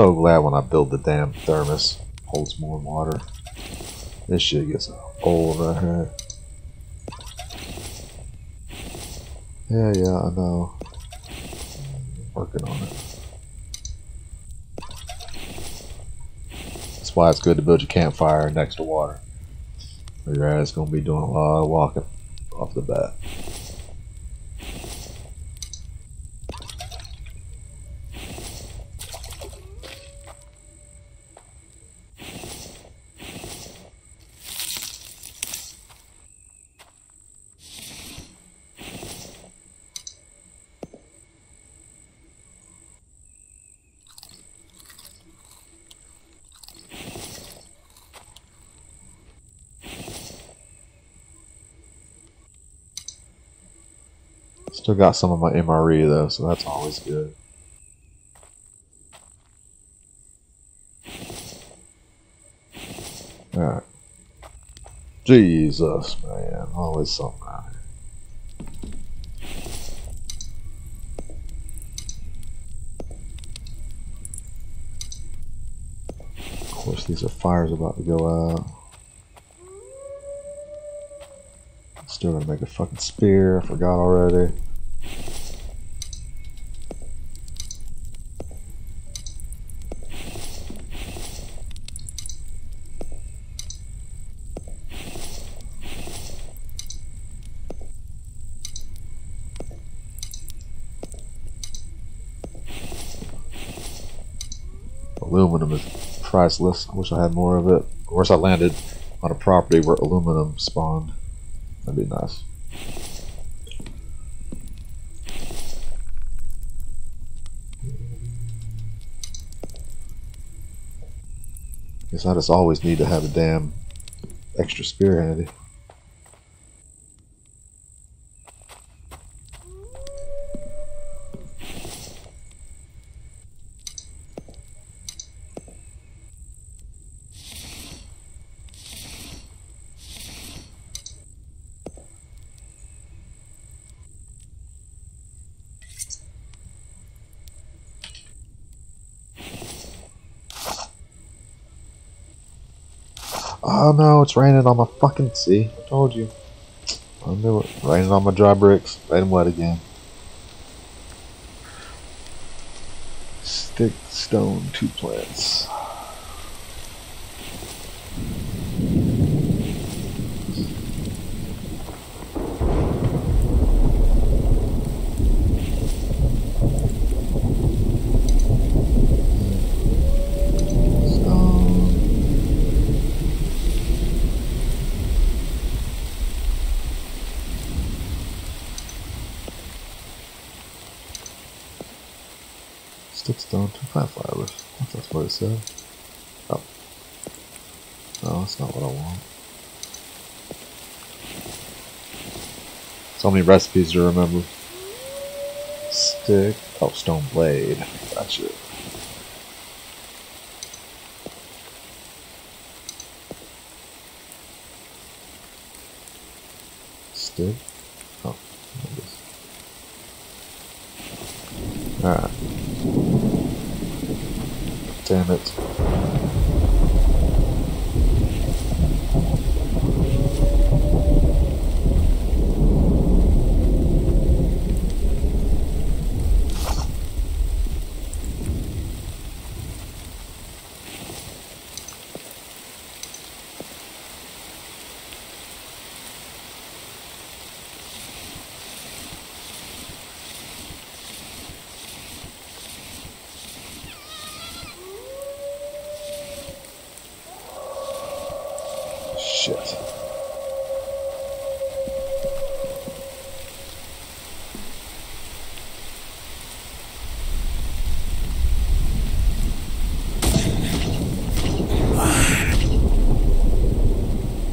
So glad when I build the damn thermos. Holds more water. This shit gets old right here. Yeah, yeah, I know. Working on it. That's why it's good to build your campfire next to water. Your ass gonna be doing a lot of walking off the bat. Still got some of my MRE though, so that's always good. Alright. Jesus, man. Always something out here. Of course, these are fires about to go out. Still gonna make a fucking spear. I forgot already. Aluminum is priceless. I wish I had more of it. Of course, I landed on a property where aluminum spawned. That'd be nice. Guess I just always need to have a damn extra spear handy. Oh no, it's raining on my fucking see. I told you. I knew it. Raining on my dry bricks. Raining wet again. Stick, stone, two plants. Stone. Stick stone, two plant fibers. I thought That's what it said. Oh. No, that's not what I want. So recipes to remember. Stick. Oh, stone blade. Gotcha. Stick. Oh, there it is. Alright. Damn it. Shit.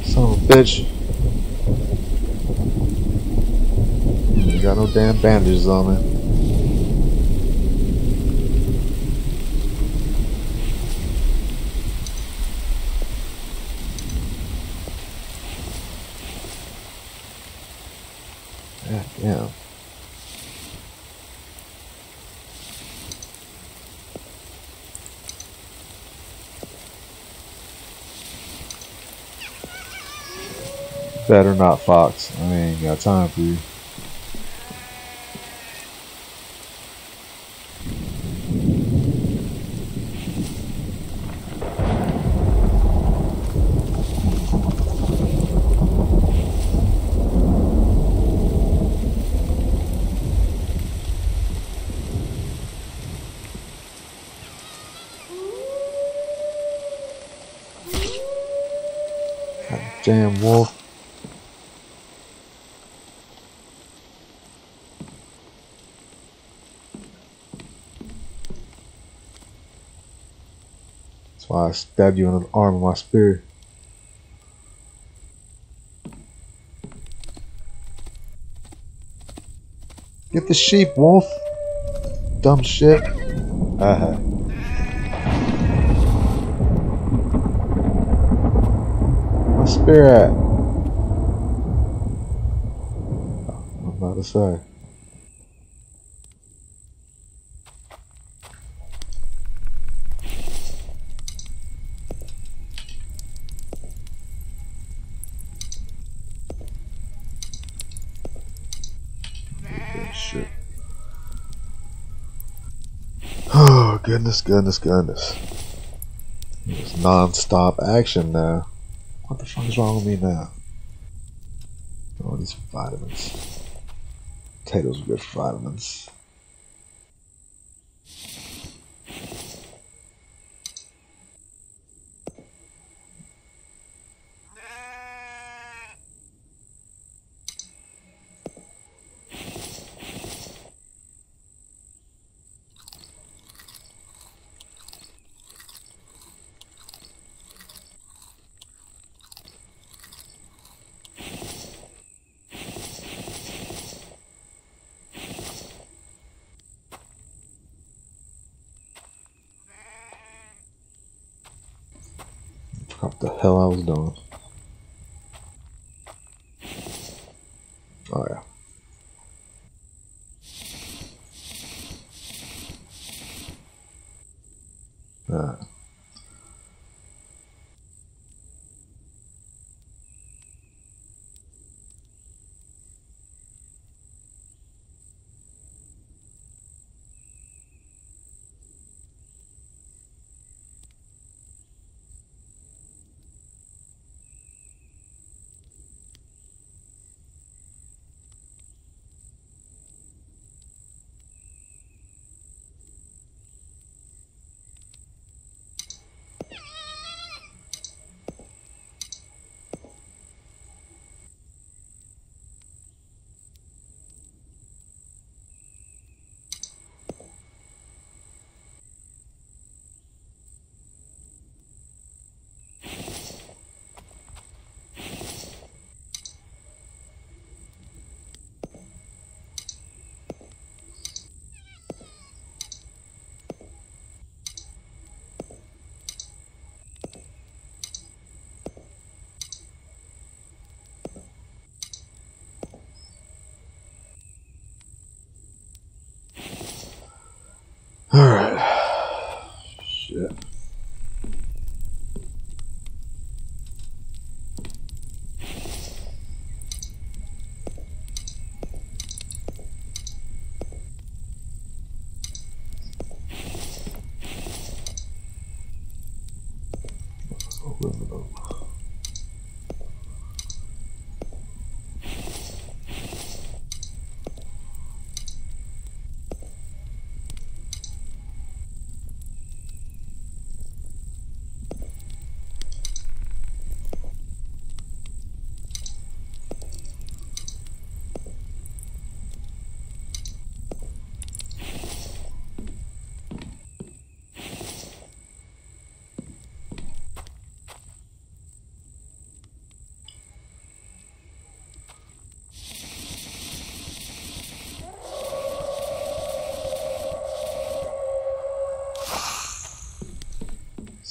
Son of a bitch. You got no damn bandages on me. God damn. Better not, Fox. I ain't got time for you. Damn wolf. That's why I stabbed you in the arm with my spear. Get the sheep, wolf. Dumb shit. Uh -huh. My spirit. I'm about to say. shit. Oh, goodness, goodness, goodness. It's non-stop action now. What the fuck is wrong with me now? Oh, these vitamins. Potatoes are good for vitamins.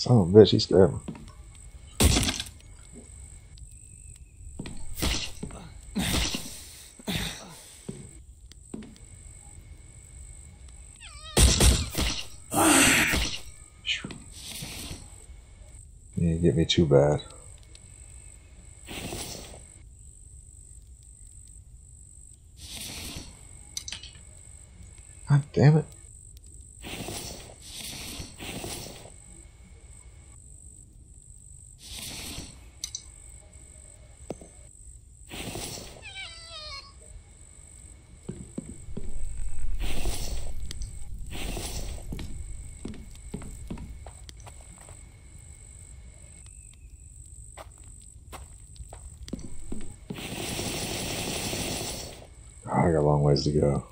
Son of a bitch, he scared me. Get me too bad. God damn it. Ways to go.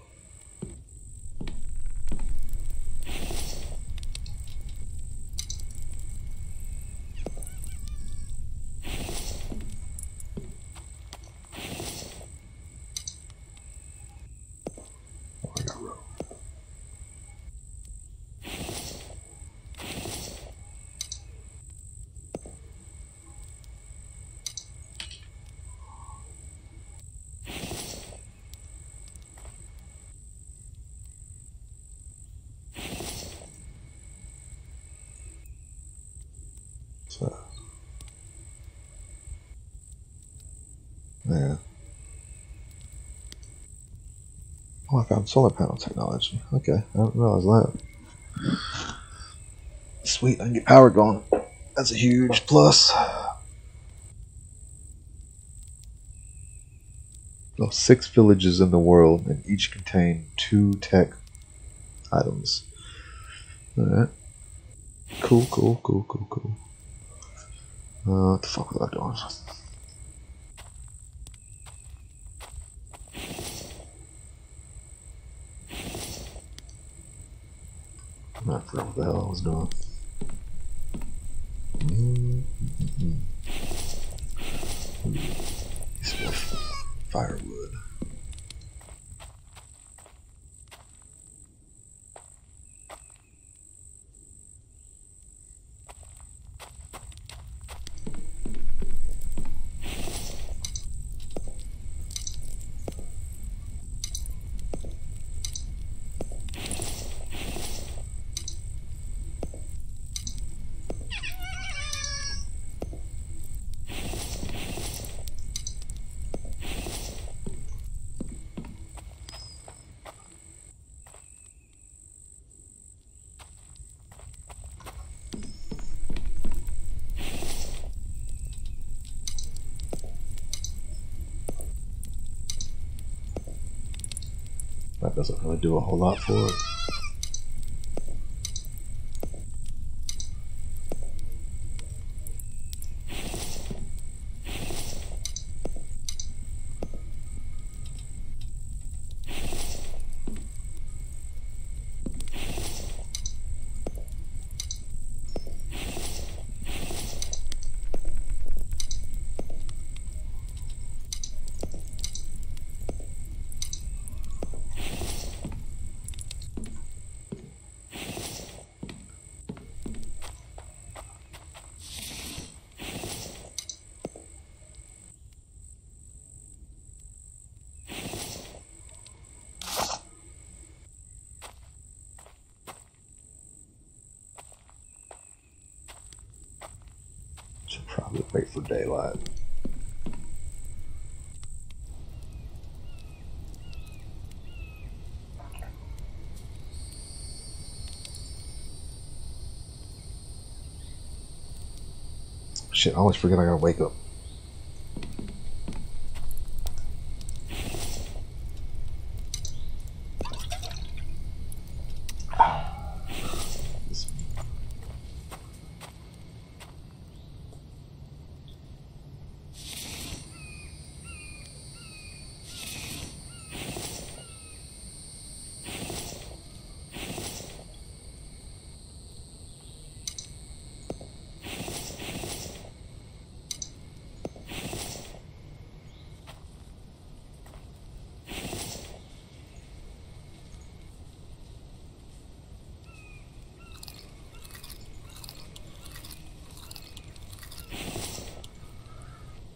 Oh, I got rope. So, yeah. Oh, I found solar panel technology. Okay, I didn't realize that. Sweet, I can get power going. That's a huge plus. Well, six villages in the world, and each contain two tech items. Alright. Cool, cool, cool, cool, cool. Uh, what the fuck was I doing? I forgot what the hell I was doing. Mm-hmm. Firewood. That doesn't really do a whole lot for it. Should probably wait for daylight. Shit, I always forget I gotta wake up.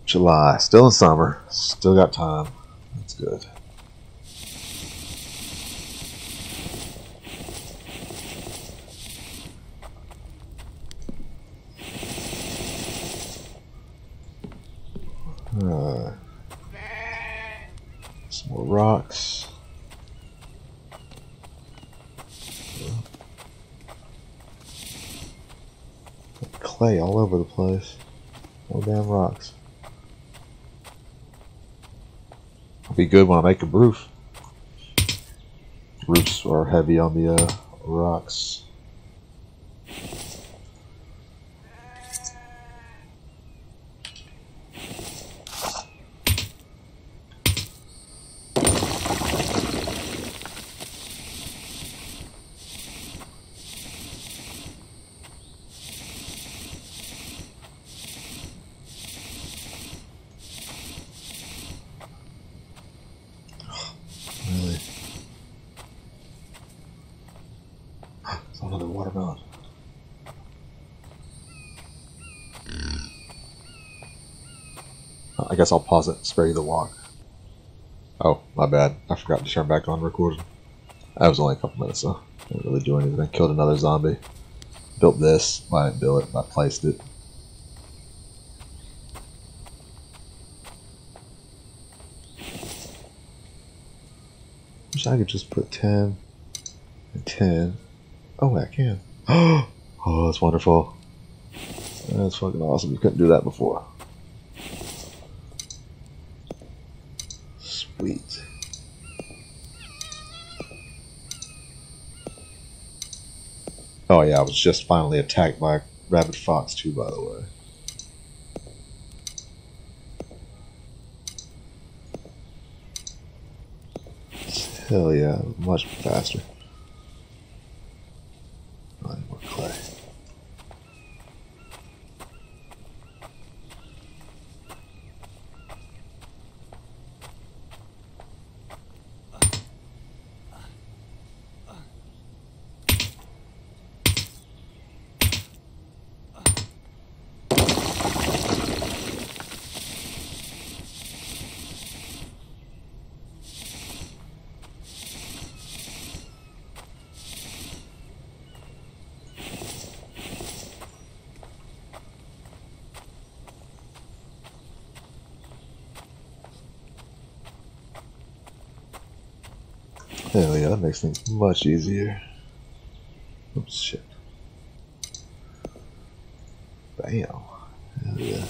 July. Still in summer. Still got time. That's good. Uh, some more rocks. Clay all over the place. Be good when I make a roof. Roofs are heavy on the uh, rocks. Really? It's another watermelon. I guess I'll pause it and spare you the walk. Oh, my bad. I forgot to turn back on recording. That was only a couple minutes though. Didn't really do anything. I killed another zombie. Built this. I didn't build it, I placed it. Wish I could just put 10 and 10. Oh, I can. Oh, that's wonderful. That's fucking awesome. You couldn't do that before. Sweet. Oh yeah, I was just finally attacked by a rabid fox too, by the way. Hell yeah, much faster. I need more clay. Hell yeah, that makes things much easier. Oops, shit. Bam. Hell yeah.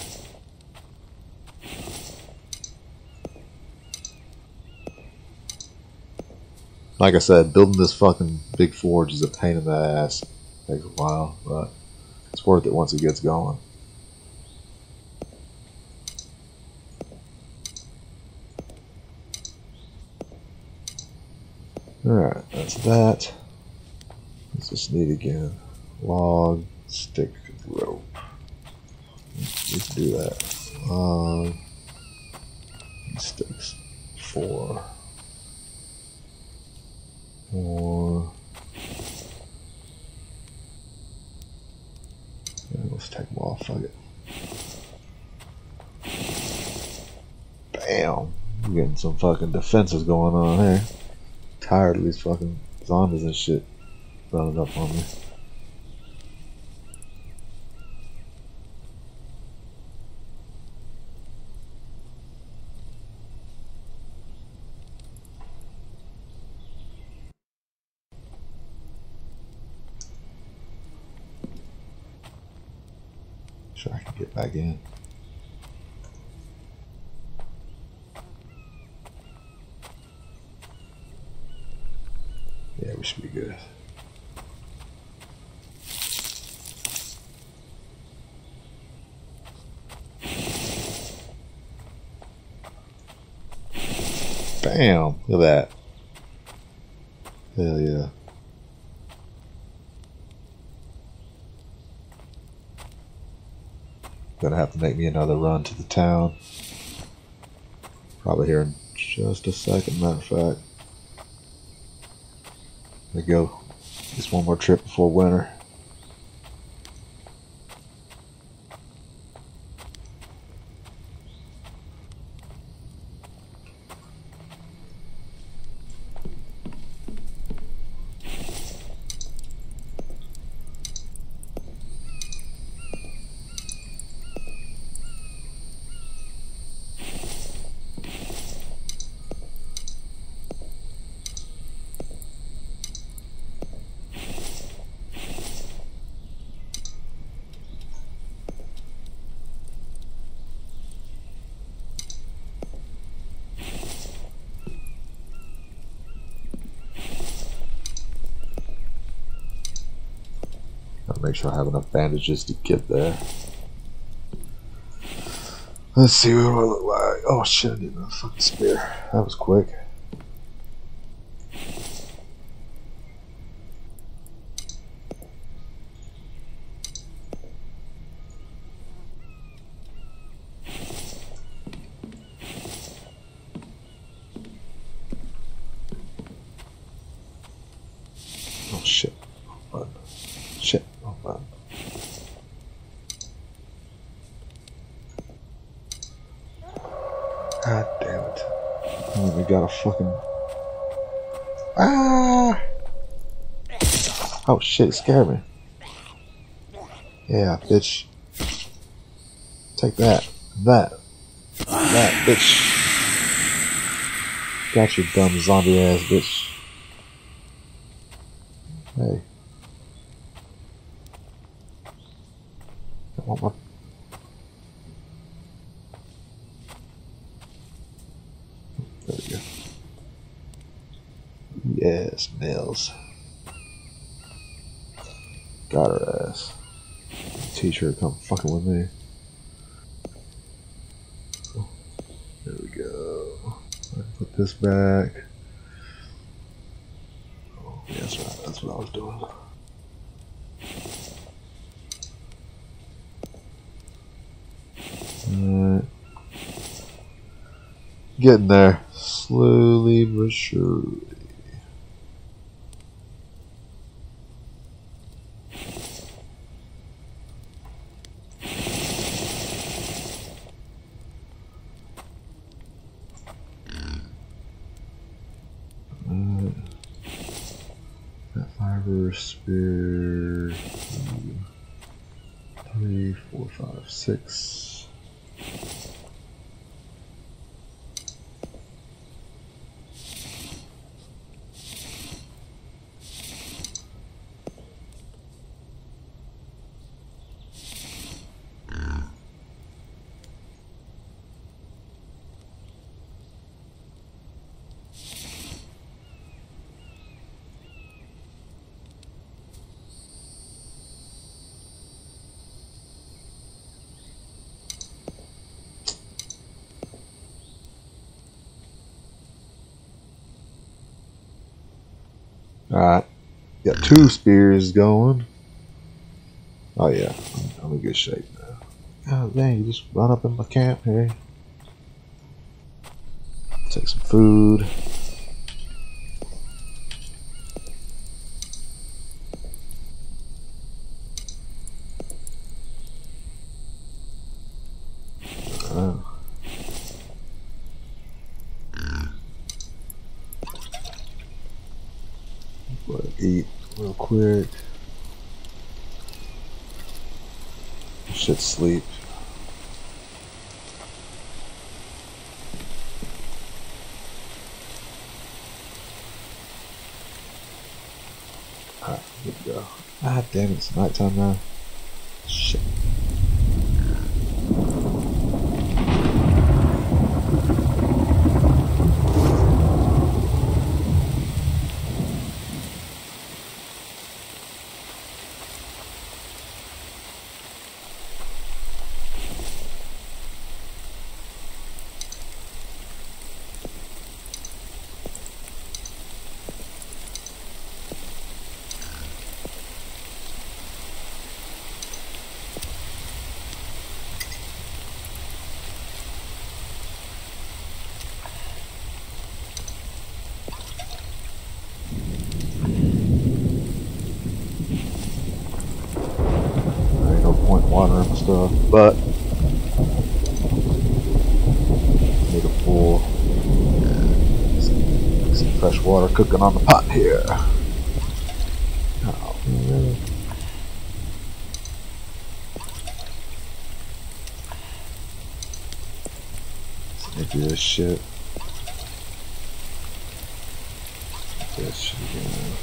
Like I said, building this fucking big forge is a pain in the ass. Takes a while, but it's worth it once it gets going. Alright, that's that. What's this need again? Log, stick, rope. Let's do that. Log, sticks. Four. Four. Yeah, let's take them off, fuck it. Bam! We're getting some fucking defenses going on here tired of these fucking zombies and shit running up on me. Sure, I can get back in. Yeah, we should be good. Bam! Look at that. Hell yeah. Gonna have to make me another run to the town. Probably here in just a second, matter of fact. There we go. Just one more trip before winter. Sure I have enough bandages to get there. Let's see what I look like. Oh shit, I need a fucking spear. That was quick. Oh shit. Oh, button. Shit. Oh, button. God damn it. Oh, we got a fucking. Ah! Oh shit, it scared me. Yeah, bitch. Take that. That. That, bitch. Got your dumb zombie ass bitch. Hey. I want my There we go. Yes, Mills. Got her ass. Teacher, come fucking with me. There we go. Put this back. Oh, yeah, that's right. That's what I was doing. Alright. Getting there. Slowly but surely. Alright. That fiber spear. two, Three, four, five, six. Alright. Got two spears going. Oh yeah, I'm, in good shape now. Oh, God dang, you just run up in my camp here. Take some food. Oh. Eat real quick. Should sleep. Alright, good to go. Ah, damn it, it's nighttime now. Shit. There ain't no point watering stuff, but need a full some, some fresh on the pot here. Oh, man. Let's empty this shit. This shit again.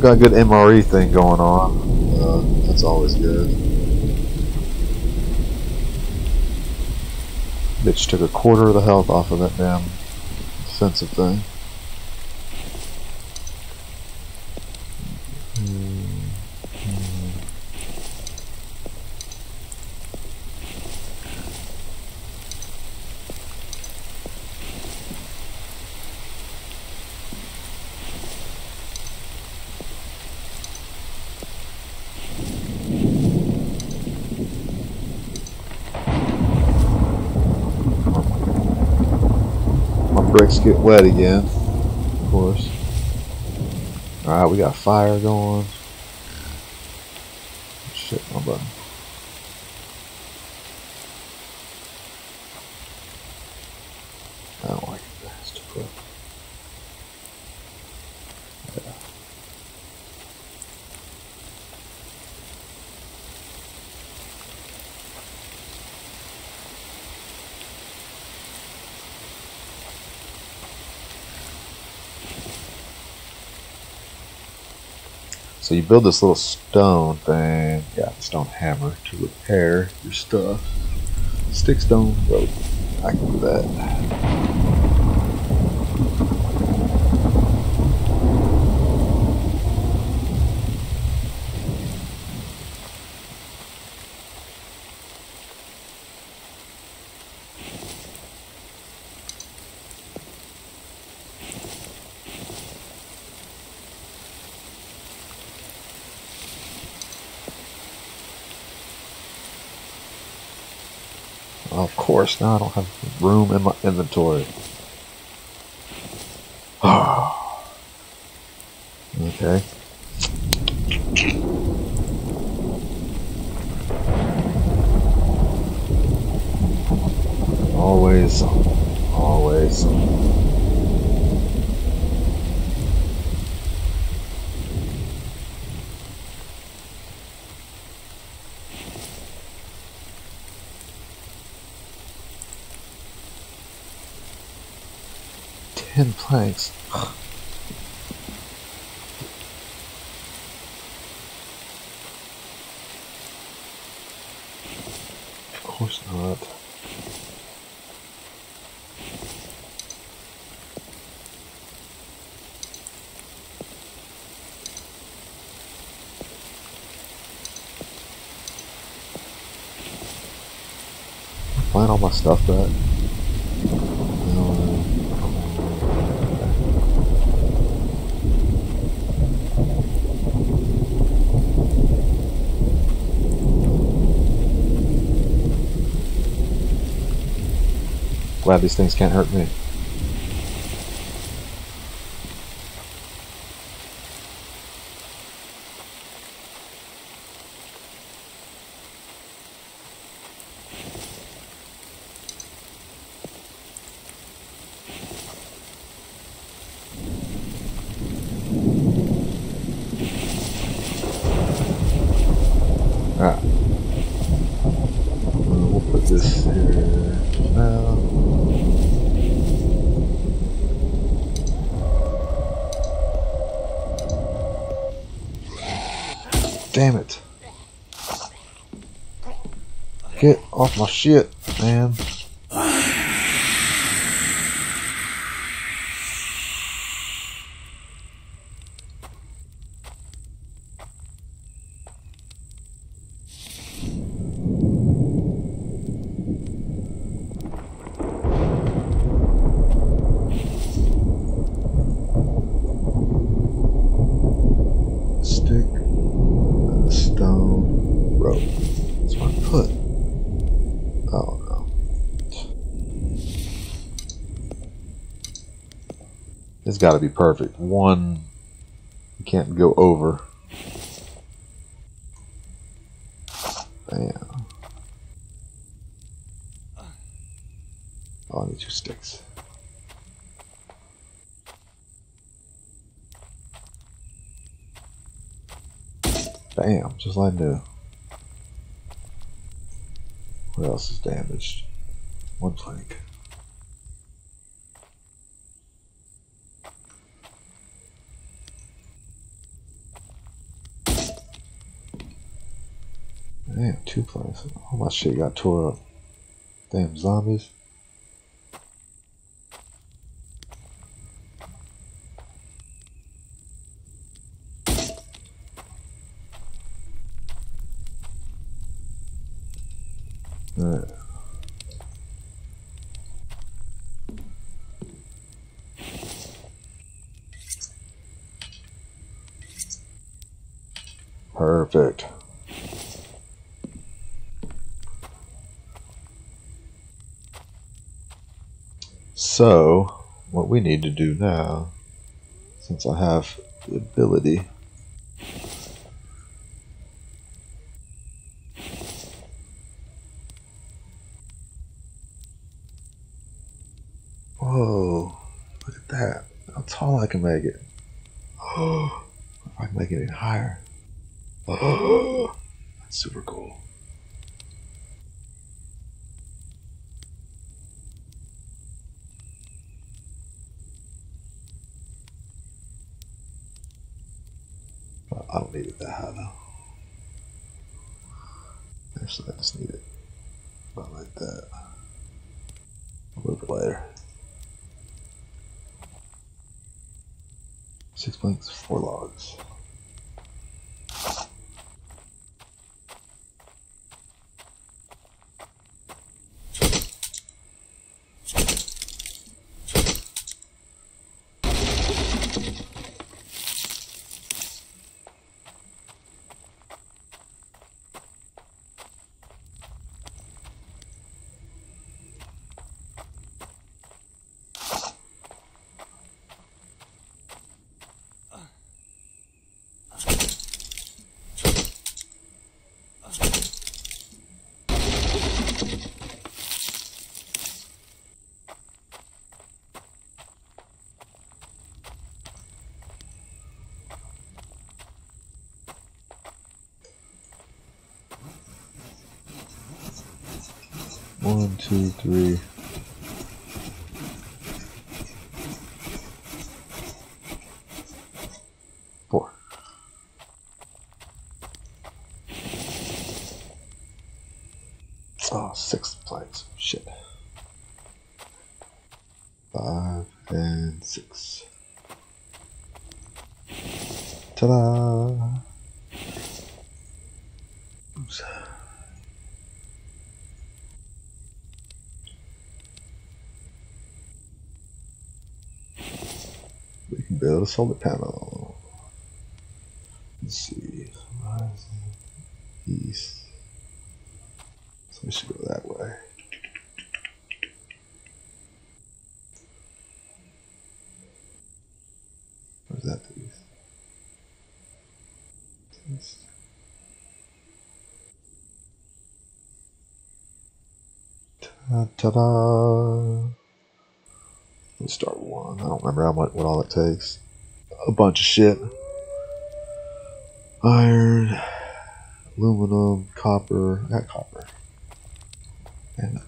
Still got a good MRE thing going on. Uh, that's always good. Bitch took a quarter of the health off of that damn defensive thing. Bricks get wet again, of course. Alright, we got fire going. Shit, my button. I don't like it. It's too quick. Yeah. So you build this little stone thing, yeah, stone hammer to repair your stuff. Stick stone. I can do that. Now I don't have room in my inventory. okay. Always, always. Ten planks. Of course not. Find all my stuff back. Glad these things can't hurt me. Alright. Uh, we'll put this here just now. Damn it. Get off my shit, man. Stick, stone, rope. That's what I put. Oh no. Be perfect. One, you can't go over. Bam. Oh, I need two sticks. Bam, just like new. What else is damaged? One plank. Damn, two places. All my shit got tore up. Damn zombies. Alright. Perfect. So, what we need to do now, since I have the ability, Whoa, look at that. How tall I can make it. Oh, if I can make it any higher. Oh, that's super cool. I don't need it that high though. Actually, I just need it about like that. A little bit later. Six planks, four logs. One, two, three. Four. Oh. Shit. Five and six. Ta-da! Oops. Can solar panel. Let's see. East. So we should go that way. Where's that east? East. Ta- Ta-da! Let's start one. I don't remember how much what all it takes. A bunch of shit. Iron, aluminum, copper. I got copper. And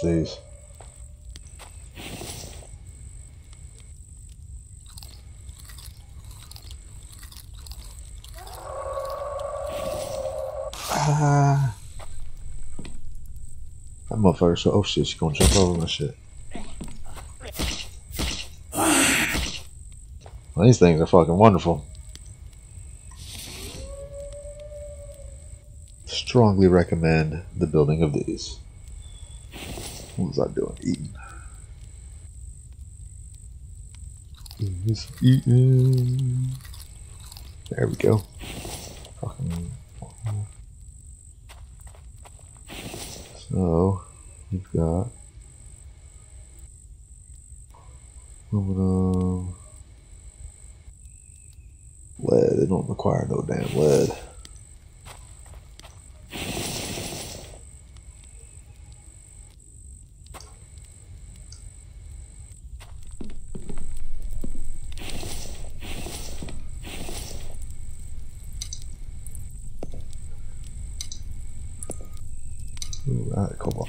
finish these. Ah. That motherfucker so oh shit, she's gonna jump over my shit. Well, these things are fucking wonderful. Strongly recommend the building of these. What was I doing? Eating. Just eating. There we go. Fucking. So So we've got aluminum, lead. They don't require no damn lead. Ooh, right, come on.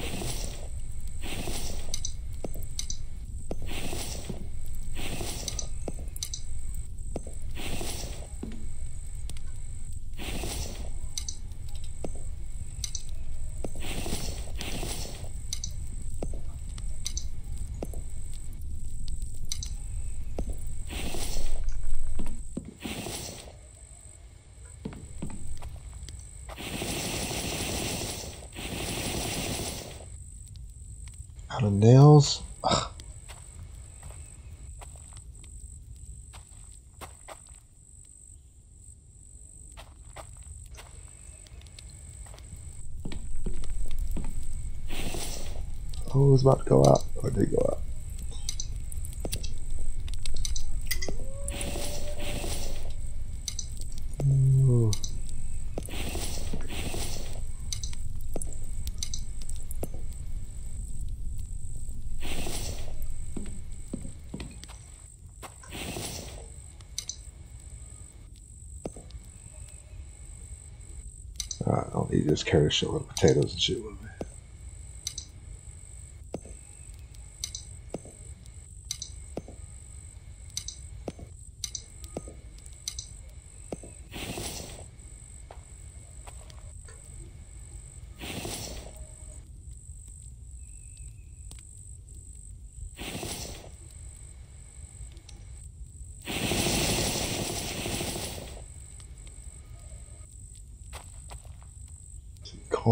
Out of nails. Ugh. Oh, it was about to go out. Or did go out. Ooh. Alright, I don't need carry a shitload of potatoes and shit with me.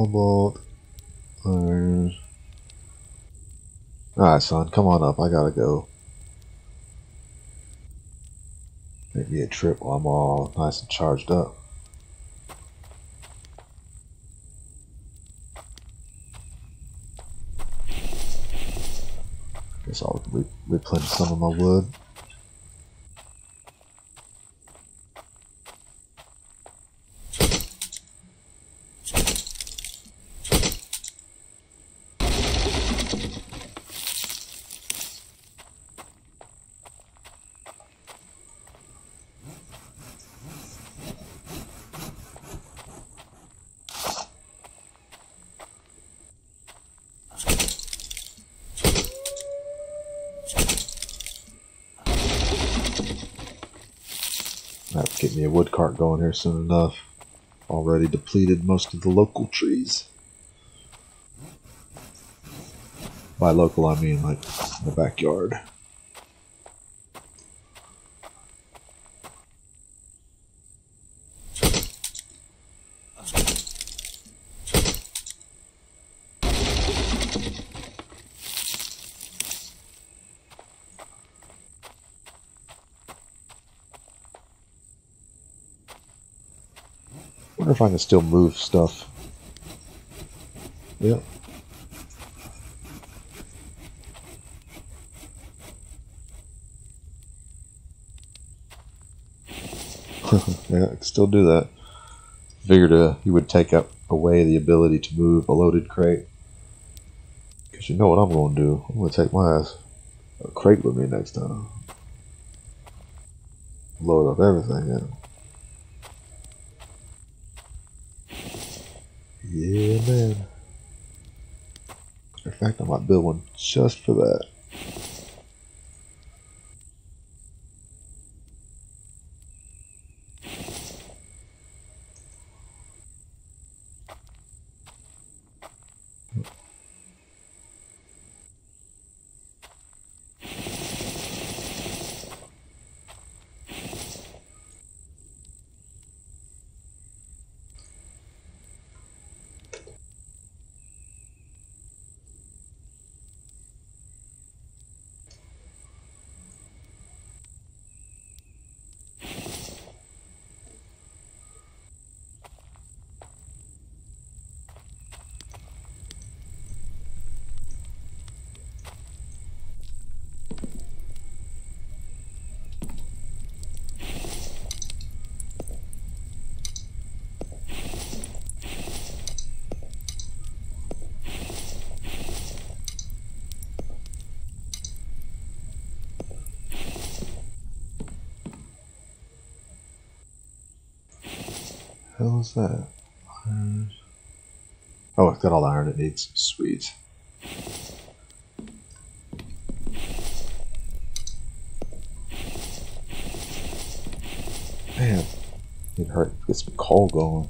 Cobalt, iron. Alright, son, come on up. I gotta go. Maybe a trip while I'm all nice and charged up. Guess I'll re- replenish some of my wood. I have to get me going here soon enough. Already depleted most of the local trees. By local, I mean like the backyard. If I can still move stuff. Yep. yeah, I can still do that. Figured uh, you would take up away the ability to move a loaded crate. Because you know what I'm going to do. I'm going to take my ass a crate with me next time. Load up everything in. Yeah, man. In fact, I might build one just for that. That? Oh, it's got all the iron it needs. Sweet. Man, it hurt. Get some coal going.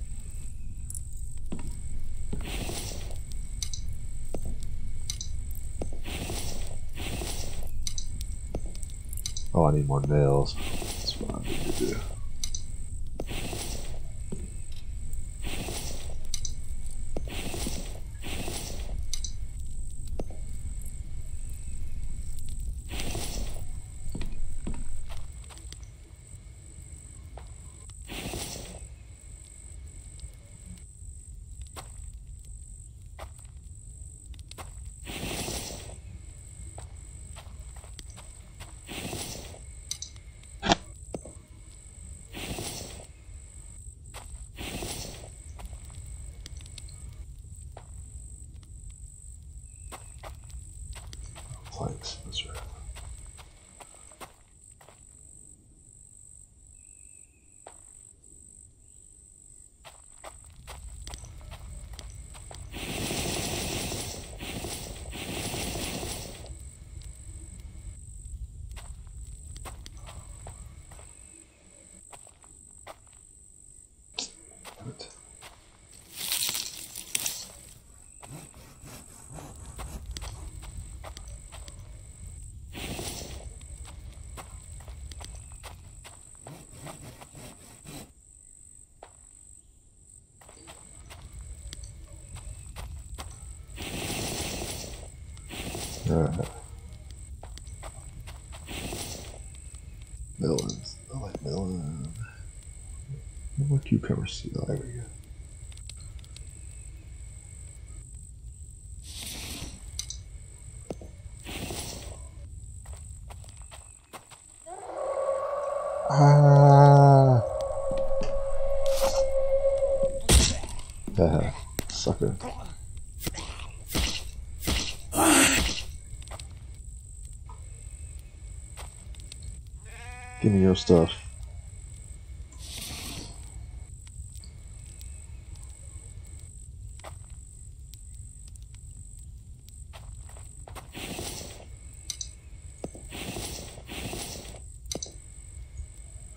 Oh, I need more nails. That's what I need to do. Planks, that's right. Good. Alright. Melons. I like melon. More cucumber seed. Oh, there we go. Stuff.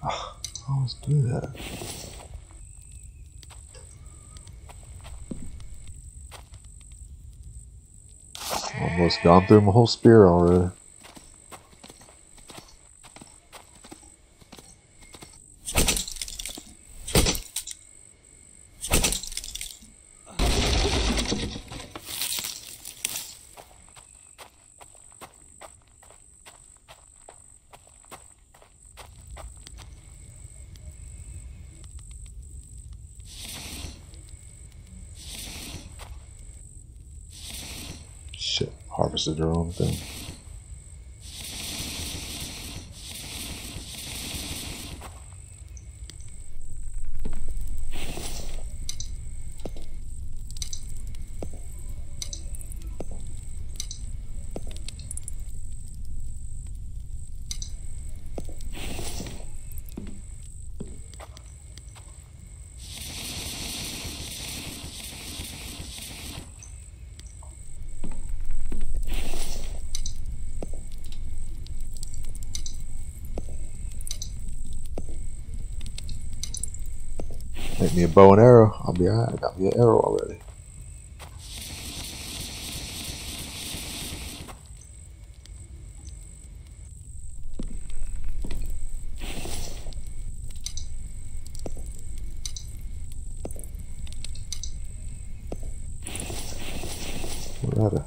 I always do that. Almost gone through my whole spear already. Shit, harvested me a bow and arrow. I'll be alright. I got me an arrow already. Right.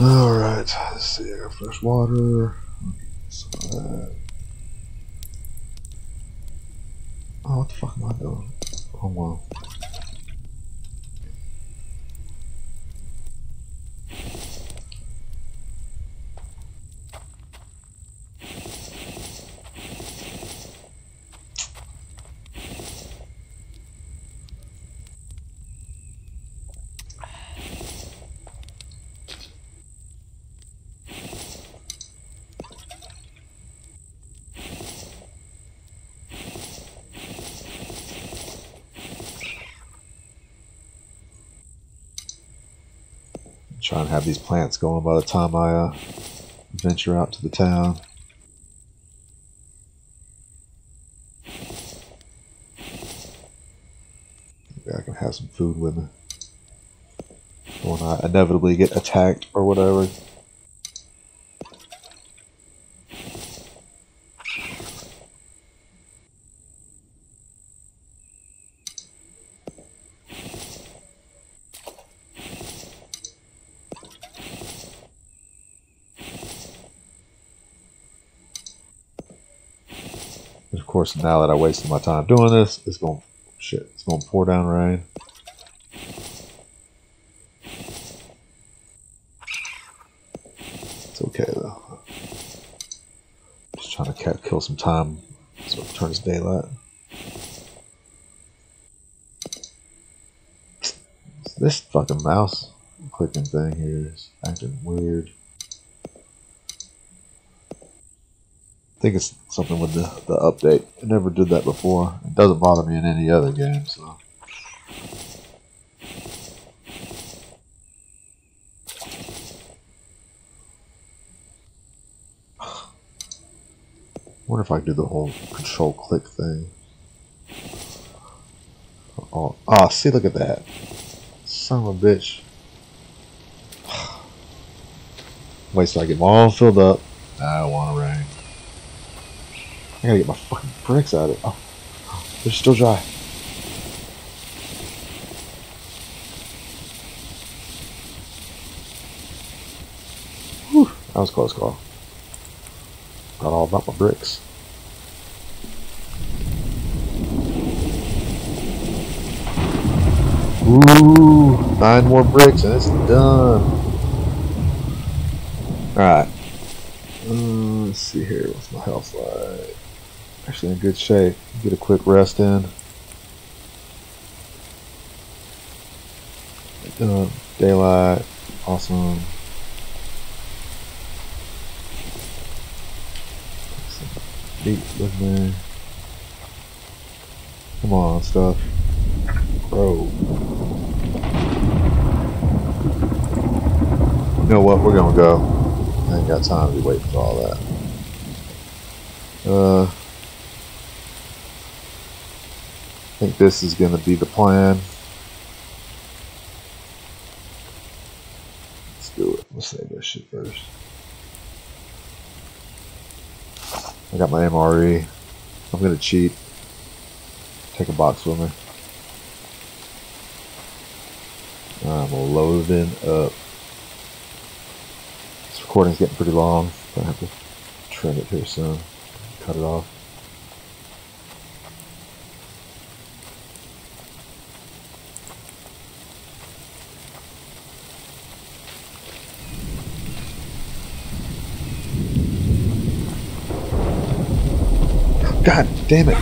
Alright, let's see. I got fresh water. Some of that. Oh, what the fuck am I doing? Oh, well. Try and have these plants going by the time I uh, venture out to the town. Maybe I can have some food with me. When I inevitably get attacked or whatever. Course, now that I wasted my time doing this, it's going shit. It's going to pour down rain. It's okay though. Just trying to kill some time so it turns daylight. This fucking mouse clicking thing here is acting weird. Think it's something with the, the update. I never did that before. It doesn't bother me in any other game, so. wonder if I do the whole control click thing. Oh, oh, see, look at that. Son of a bitch. Wait till I get them all filled up. I want to rain. I gotta get my fucking bricks out of it. Oh, they're still dry. Whew, that was close call. Got all about my bricks. Ooh, nine more bricks and it's done. Alright. Uh, let's see here. What's my health like? Actually, in good shape. Get a quick rest in. Uh, daylight. Awesome. With me. Come on, stuff. Bro. You know what? We're gonna go. I ain't got time to be waiting for all that. Uh, I think this is gonna be the plan. Let's do it. Let's save this shit first. I got my MRE. I'm gonna cheat. Take a box with me. I'm loading up. This recording's getting pretty long. I'm Gonna have to trim it here soon. Cut it off. God damn it.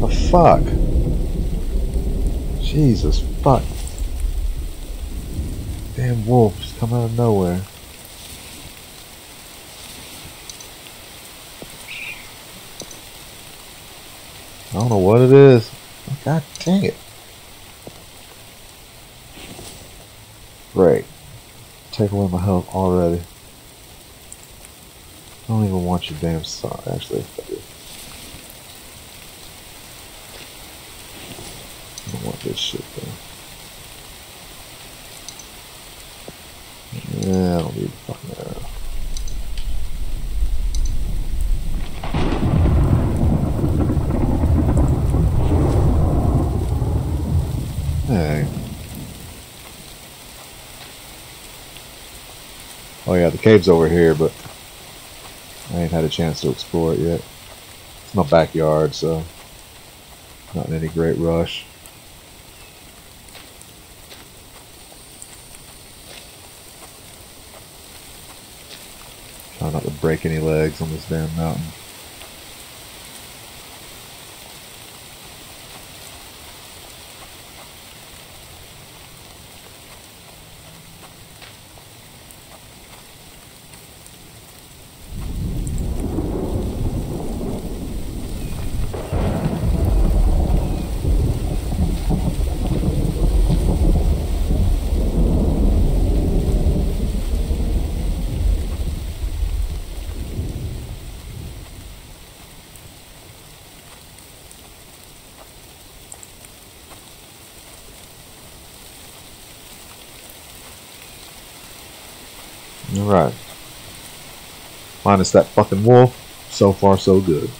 The fuck? Jesus fuck. Damn wolves come out of nowhere. I don't know what it is. God dang it. Great. Take away my health already. Want your damn song, actually. I do. I don't want this shit though. Yeah, I don't need the fucking arrow. Hey. Oh yeah, the cave's over here, but Had a chance to explore it yet. It's my backyard, so not in any great rush. Try not to break any legs on this damn mountain. Alright. Minus that fucking wolf, so far so good.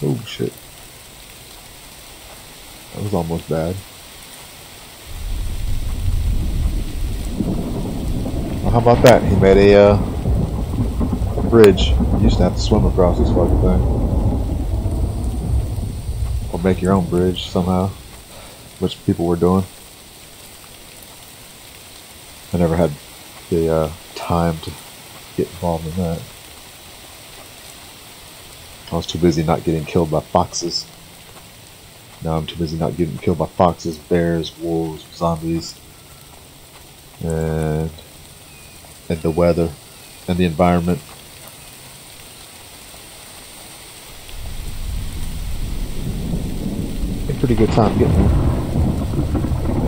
Oh shit. That was almost bad. Well, how about that? He made a uh, bridge. You used to have to swim across this fucking thing. Or make your own bridge somehow. Which people were doing. I never had the uh, time to get involved in that. I was too busy not getting killed by foxes. Now I'm too busy not getting killed by foxes, bears, wolves, zombies, and and the weather and the environment. A pretty good time getting there.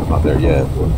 I'm not there yet, but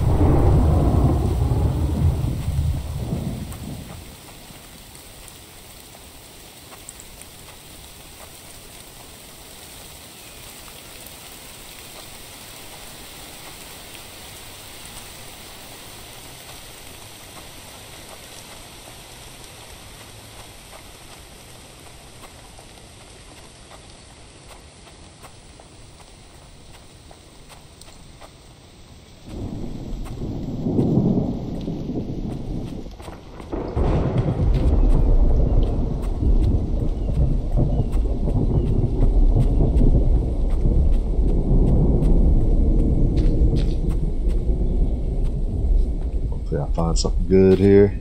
hopefully I find something good here.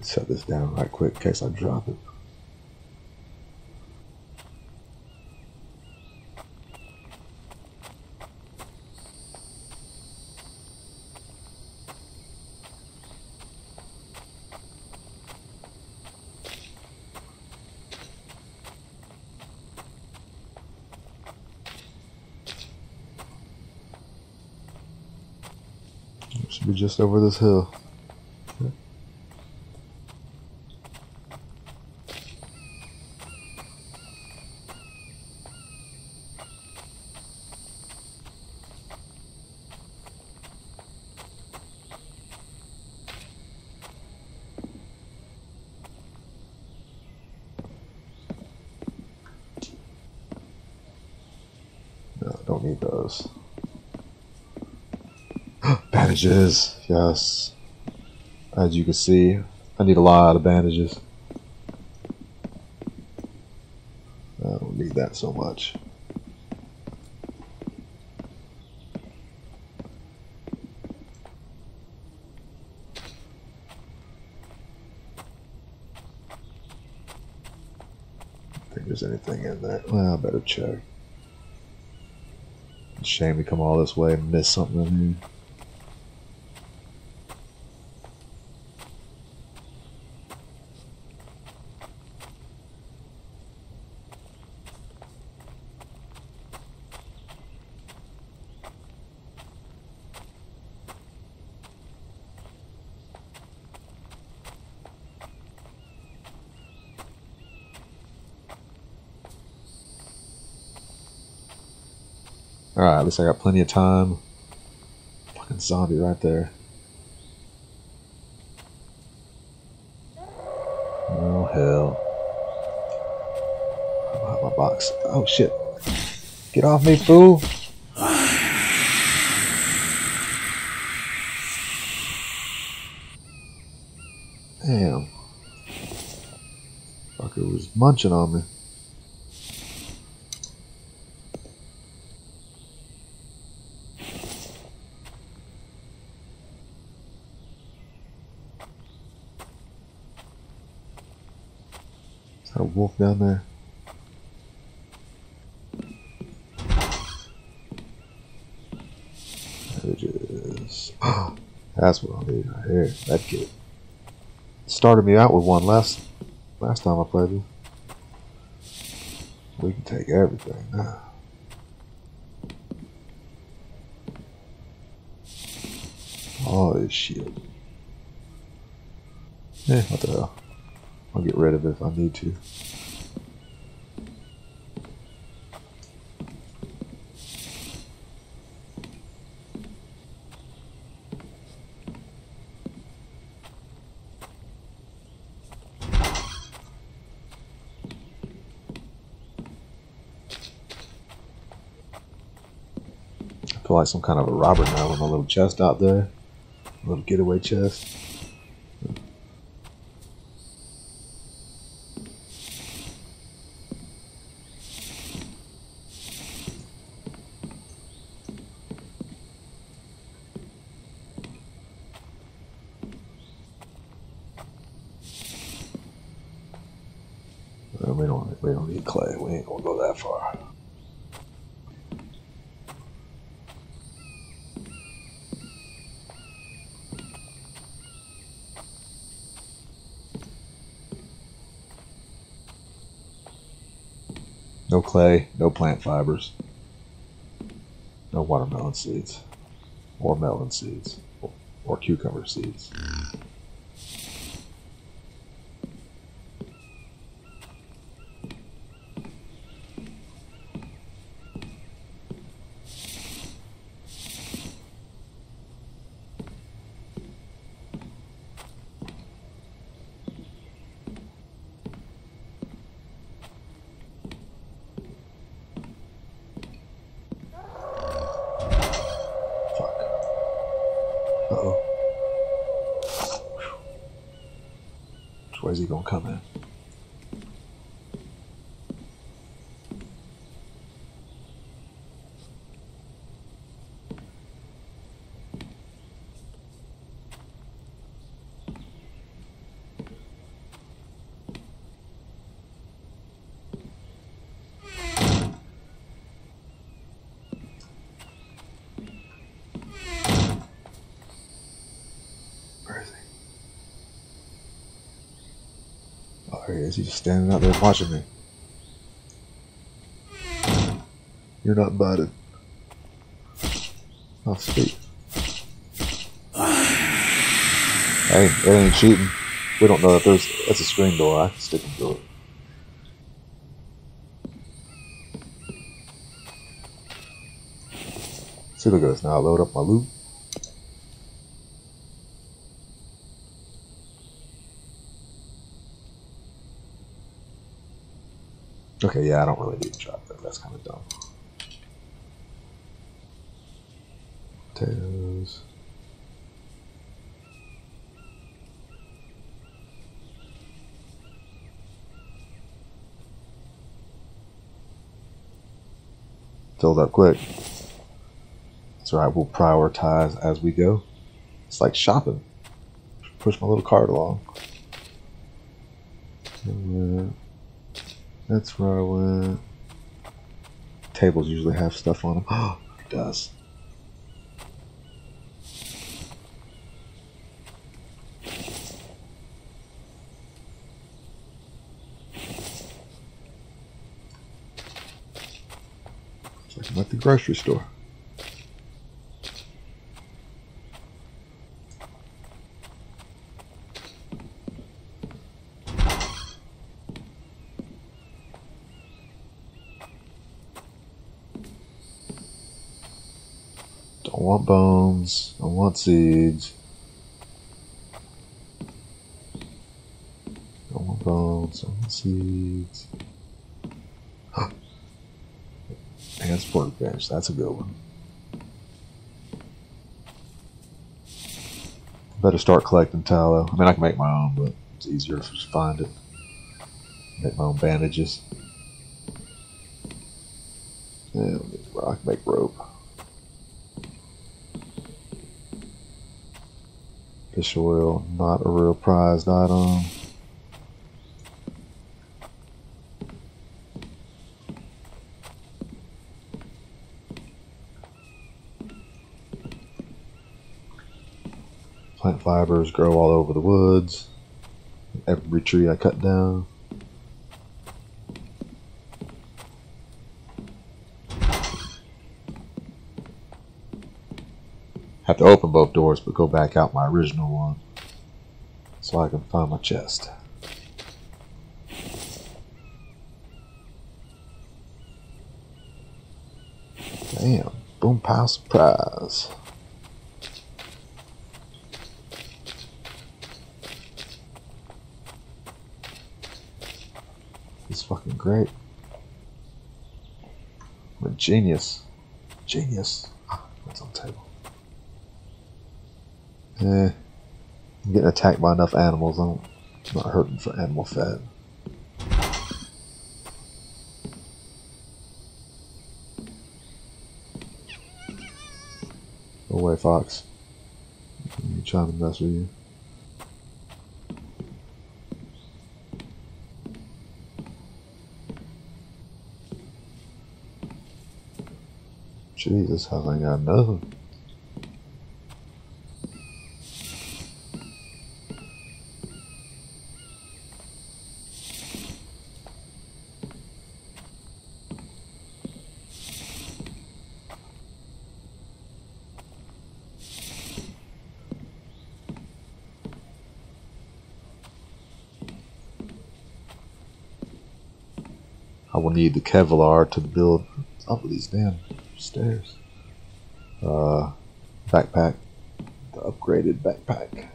Set this down right quick in case I drop it. Should be just over this hill. No, don't need those. Bandages, yes. As you can see, I need a lot of bandages. I don't need that so much. I think there's anything in there. Well, I better check. Shame we come all this way and miss something in here. Least I got plenty of time. Fucking zombie right there. Oh, hell. my box. Oh, shit. Get off me, fool! Damn. Fucker was munching on me. Wolf down there? That's what I need right here. That kid started me out with one last last time I played you. We can take everything now. All this shit. Eh, what the hell. I'll get rid of it if I need to. Like some kind of a robber now with my little chest out there. A little getaway chest. we don't we don't need clay. We ain't gonna go that far. No clay, no plant fibers, no watermelon seeds, or melon seeds, or, cucumber seeds. Uh-oh. Which way is he gonna come in? Where is he? Oh, there he is. He's just standing out there watching me. You're not invited. Oh, sweet. Hey, it ain't cheating. We don't know if there's. That's a screen door. I can stick through it. See, look at this now. I load up my loot. Okay, yeah, I don't really need to drop that. That's kind of dumb. Potatoes. Filled up quick. That's right, we'll prioritize as we go. It's like shopping. Push my little cart along. Alright. That's where I went. Tables usually have stuff on them. Oh, it does. Like I'm at the grocery store. Don't want bones. Don't want seeds. Don't want bones. Seeds. Transport bench. That's a good one. Better start collecting tallow. I mean, I can make my own, but it's easier to find it. Make my own bandages. Yeah, I can make rope. Fish oil, not a real prized item. Um, plant fibers grow all over the woods. Every tree I cut down. To open both doors, but go back out my original one so I can find my chest. Damn, boom pow surprise. It's fucking great. I'm a genius. Genius. Ah, What's on the table? Eh. I'm getting attacked by enough animals. I'm not hurting for animal fat. Go away, Fox. You trying to mess with you? Jesus, how I got nothing. Need the Kevlar to build up these damn stairs. Uh, backpack. The upgraded backpack.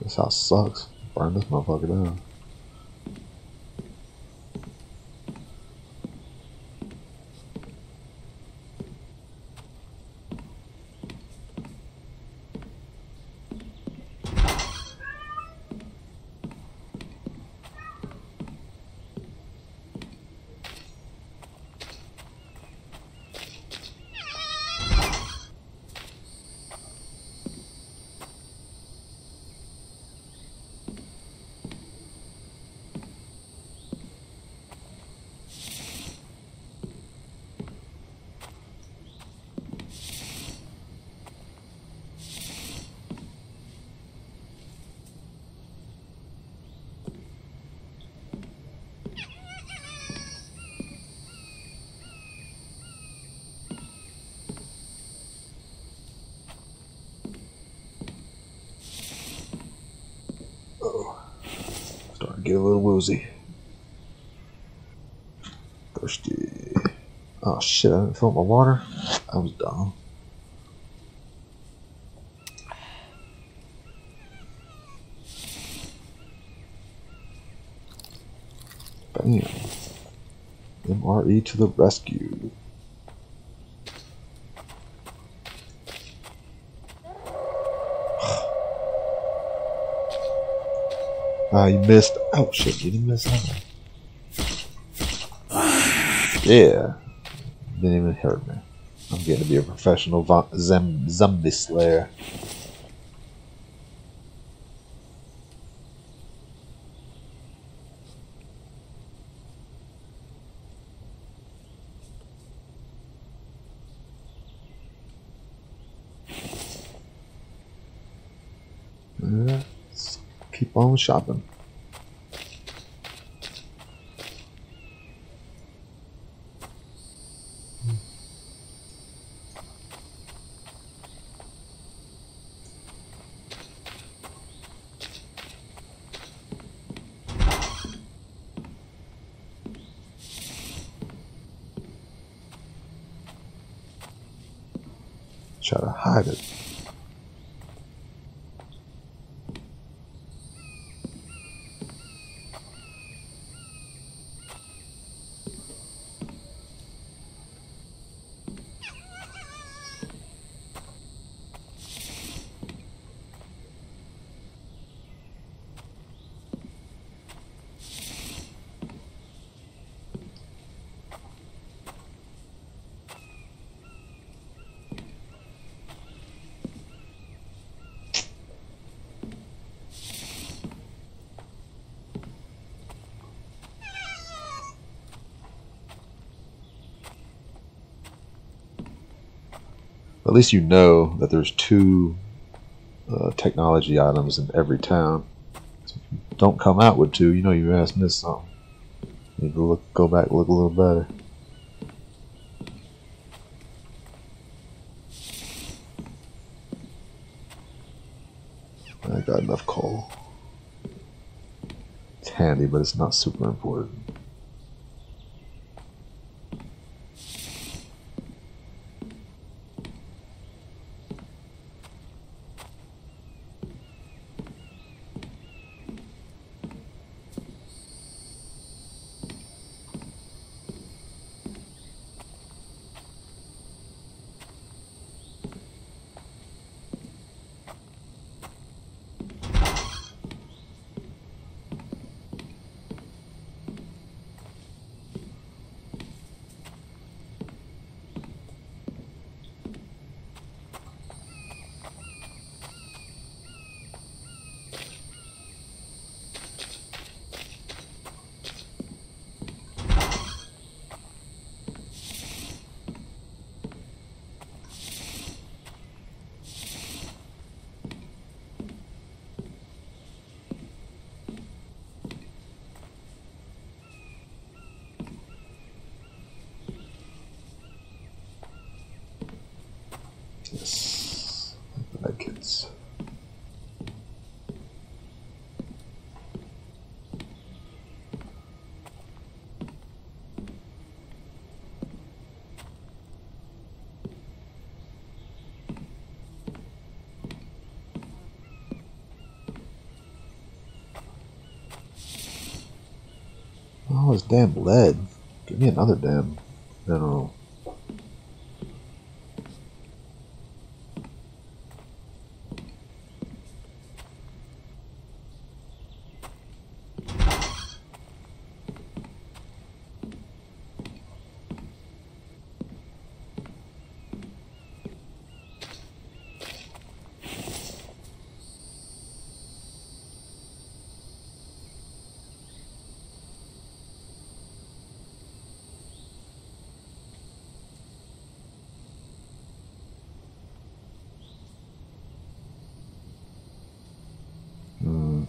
This house sucks. Burn this motherfucker down. Starting to get a little woozy. Thirsty. Oh shit, I didn't fill up my water. I was dumb. Bam. MRE to the rescue. Ah, you missed. Oh shit, you did you miss? Yeah. Didn't even hurt me. I'm getting to be a professional zombie slayer. Let's keep on shopping. Try to hide it. At least you know that there's two uh, technology items in every town. So if you don't come out with two, you know you ass missed something. You need to look, go back, look a little better. I got enough coal. It's handy, but it's not super important. Yes. Blankets. Oh, it's damn lead. Give me another damn mineral. Hmm.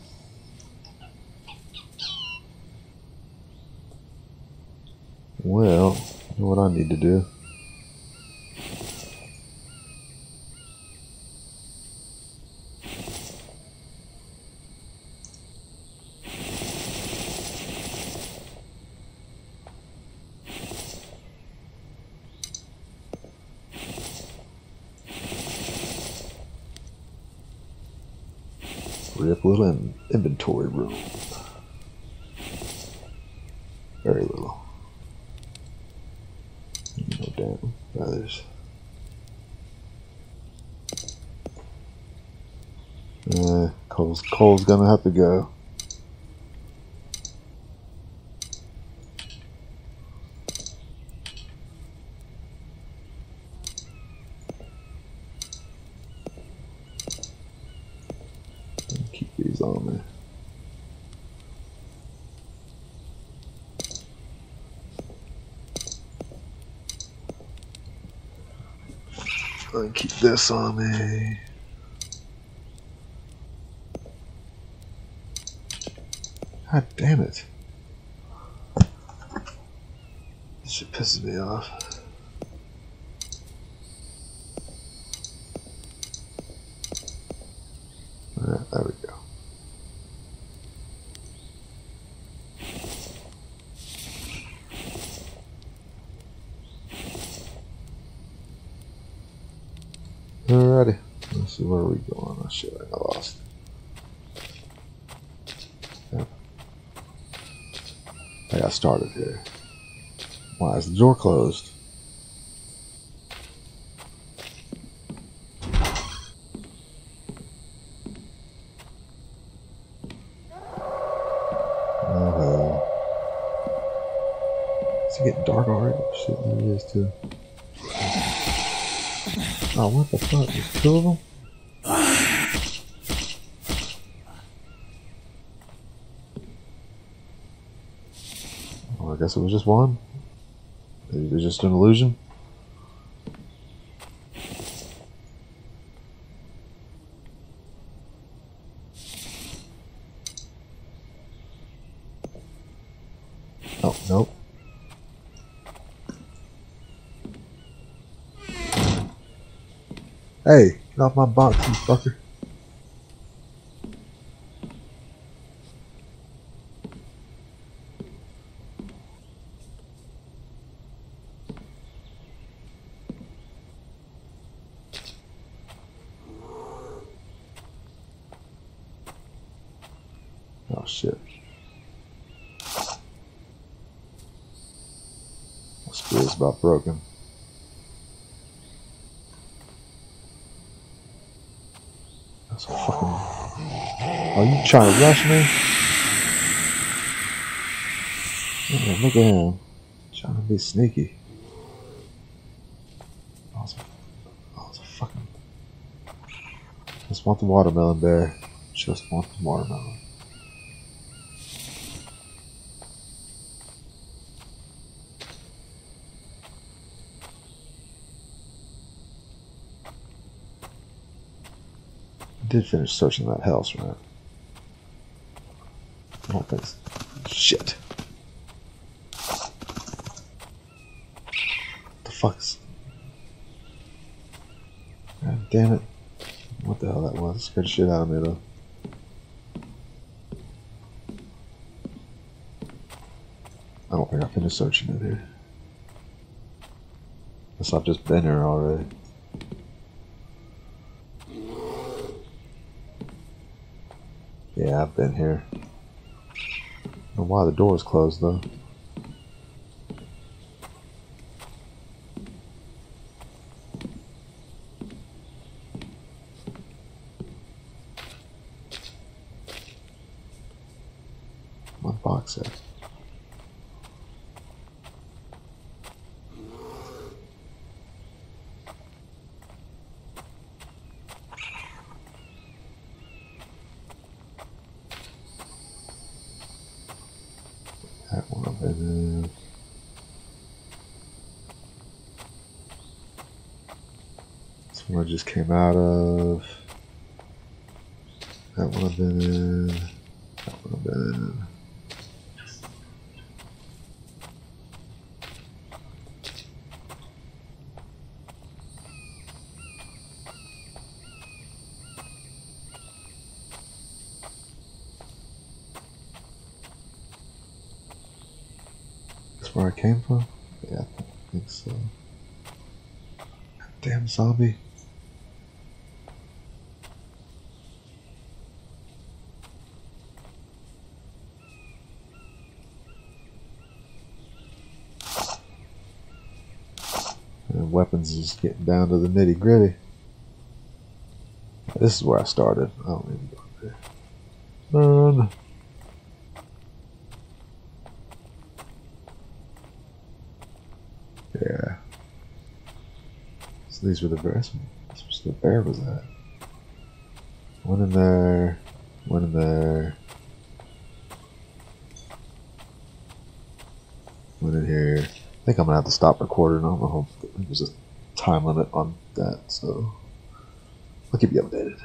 Well, you know what I need to do? A little in inventory room. Very little. No damn others. Uh, Coal's gonna have to go. Keep these on me. Keep this on me. God damn it. This shit pisses me off. There we go. already? Let's see, where we going? Oh shit, I lost. Yep. I got started here. Why is the door closed? Getting dark already? Shit, it is too. Oh, what the fuck? There's two of them? Guess it was just one. It was just an illusion. Oh, nope. Hey, get off my box, you fucker. Oh shit. My spirit's about broken. That's a fucking. Are you trying to rush me? Look at him. Trying to be sneaky. It's a, oh, it's a fucking. Just want the watermelon bear. Just want the watermelon. did finish searching that house, right? Shit. What the fuck's. God damn it. What the hell that was? Scared shit out of me though. I don't think I finished searching it here. Guess I've just been here already. Yeah, I've been here. Why the door is closed though. My box set. That one up in there. This one I just came out of. That one I've been in. That one I've been in. That's where I came from? Yeah, I think so. Damn zombie. Is getting down to the nitty gritty. This is where I started. I don't to go there. None. Yeah. So these were the bears. This was the bear was at. One in there. One in there. One in here. I think I'm gonna have to stop recording. I don't know there's a time limit on that, so I'll keep you updated.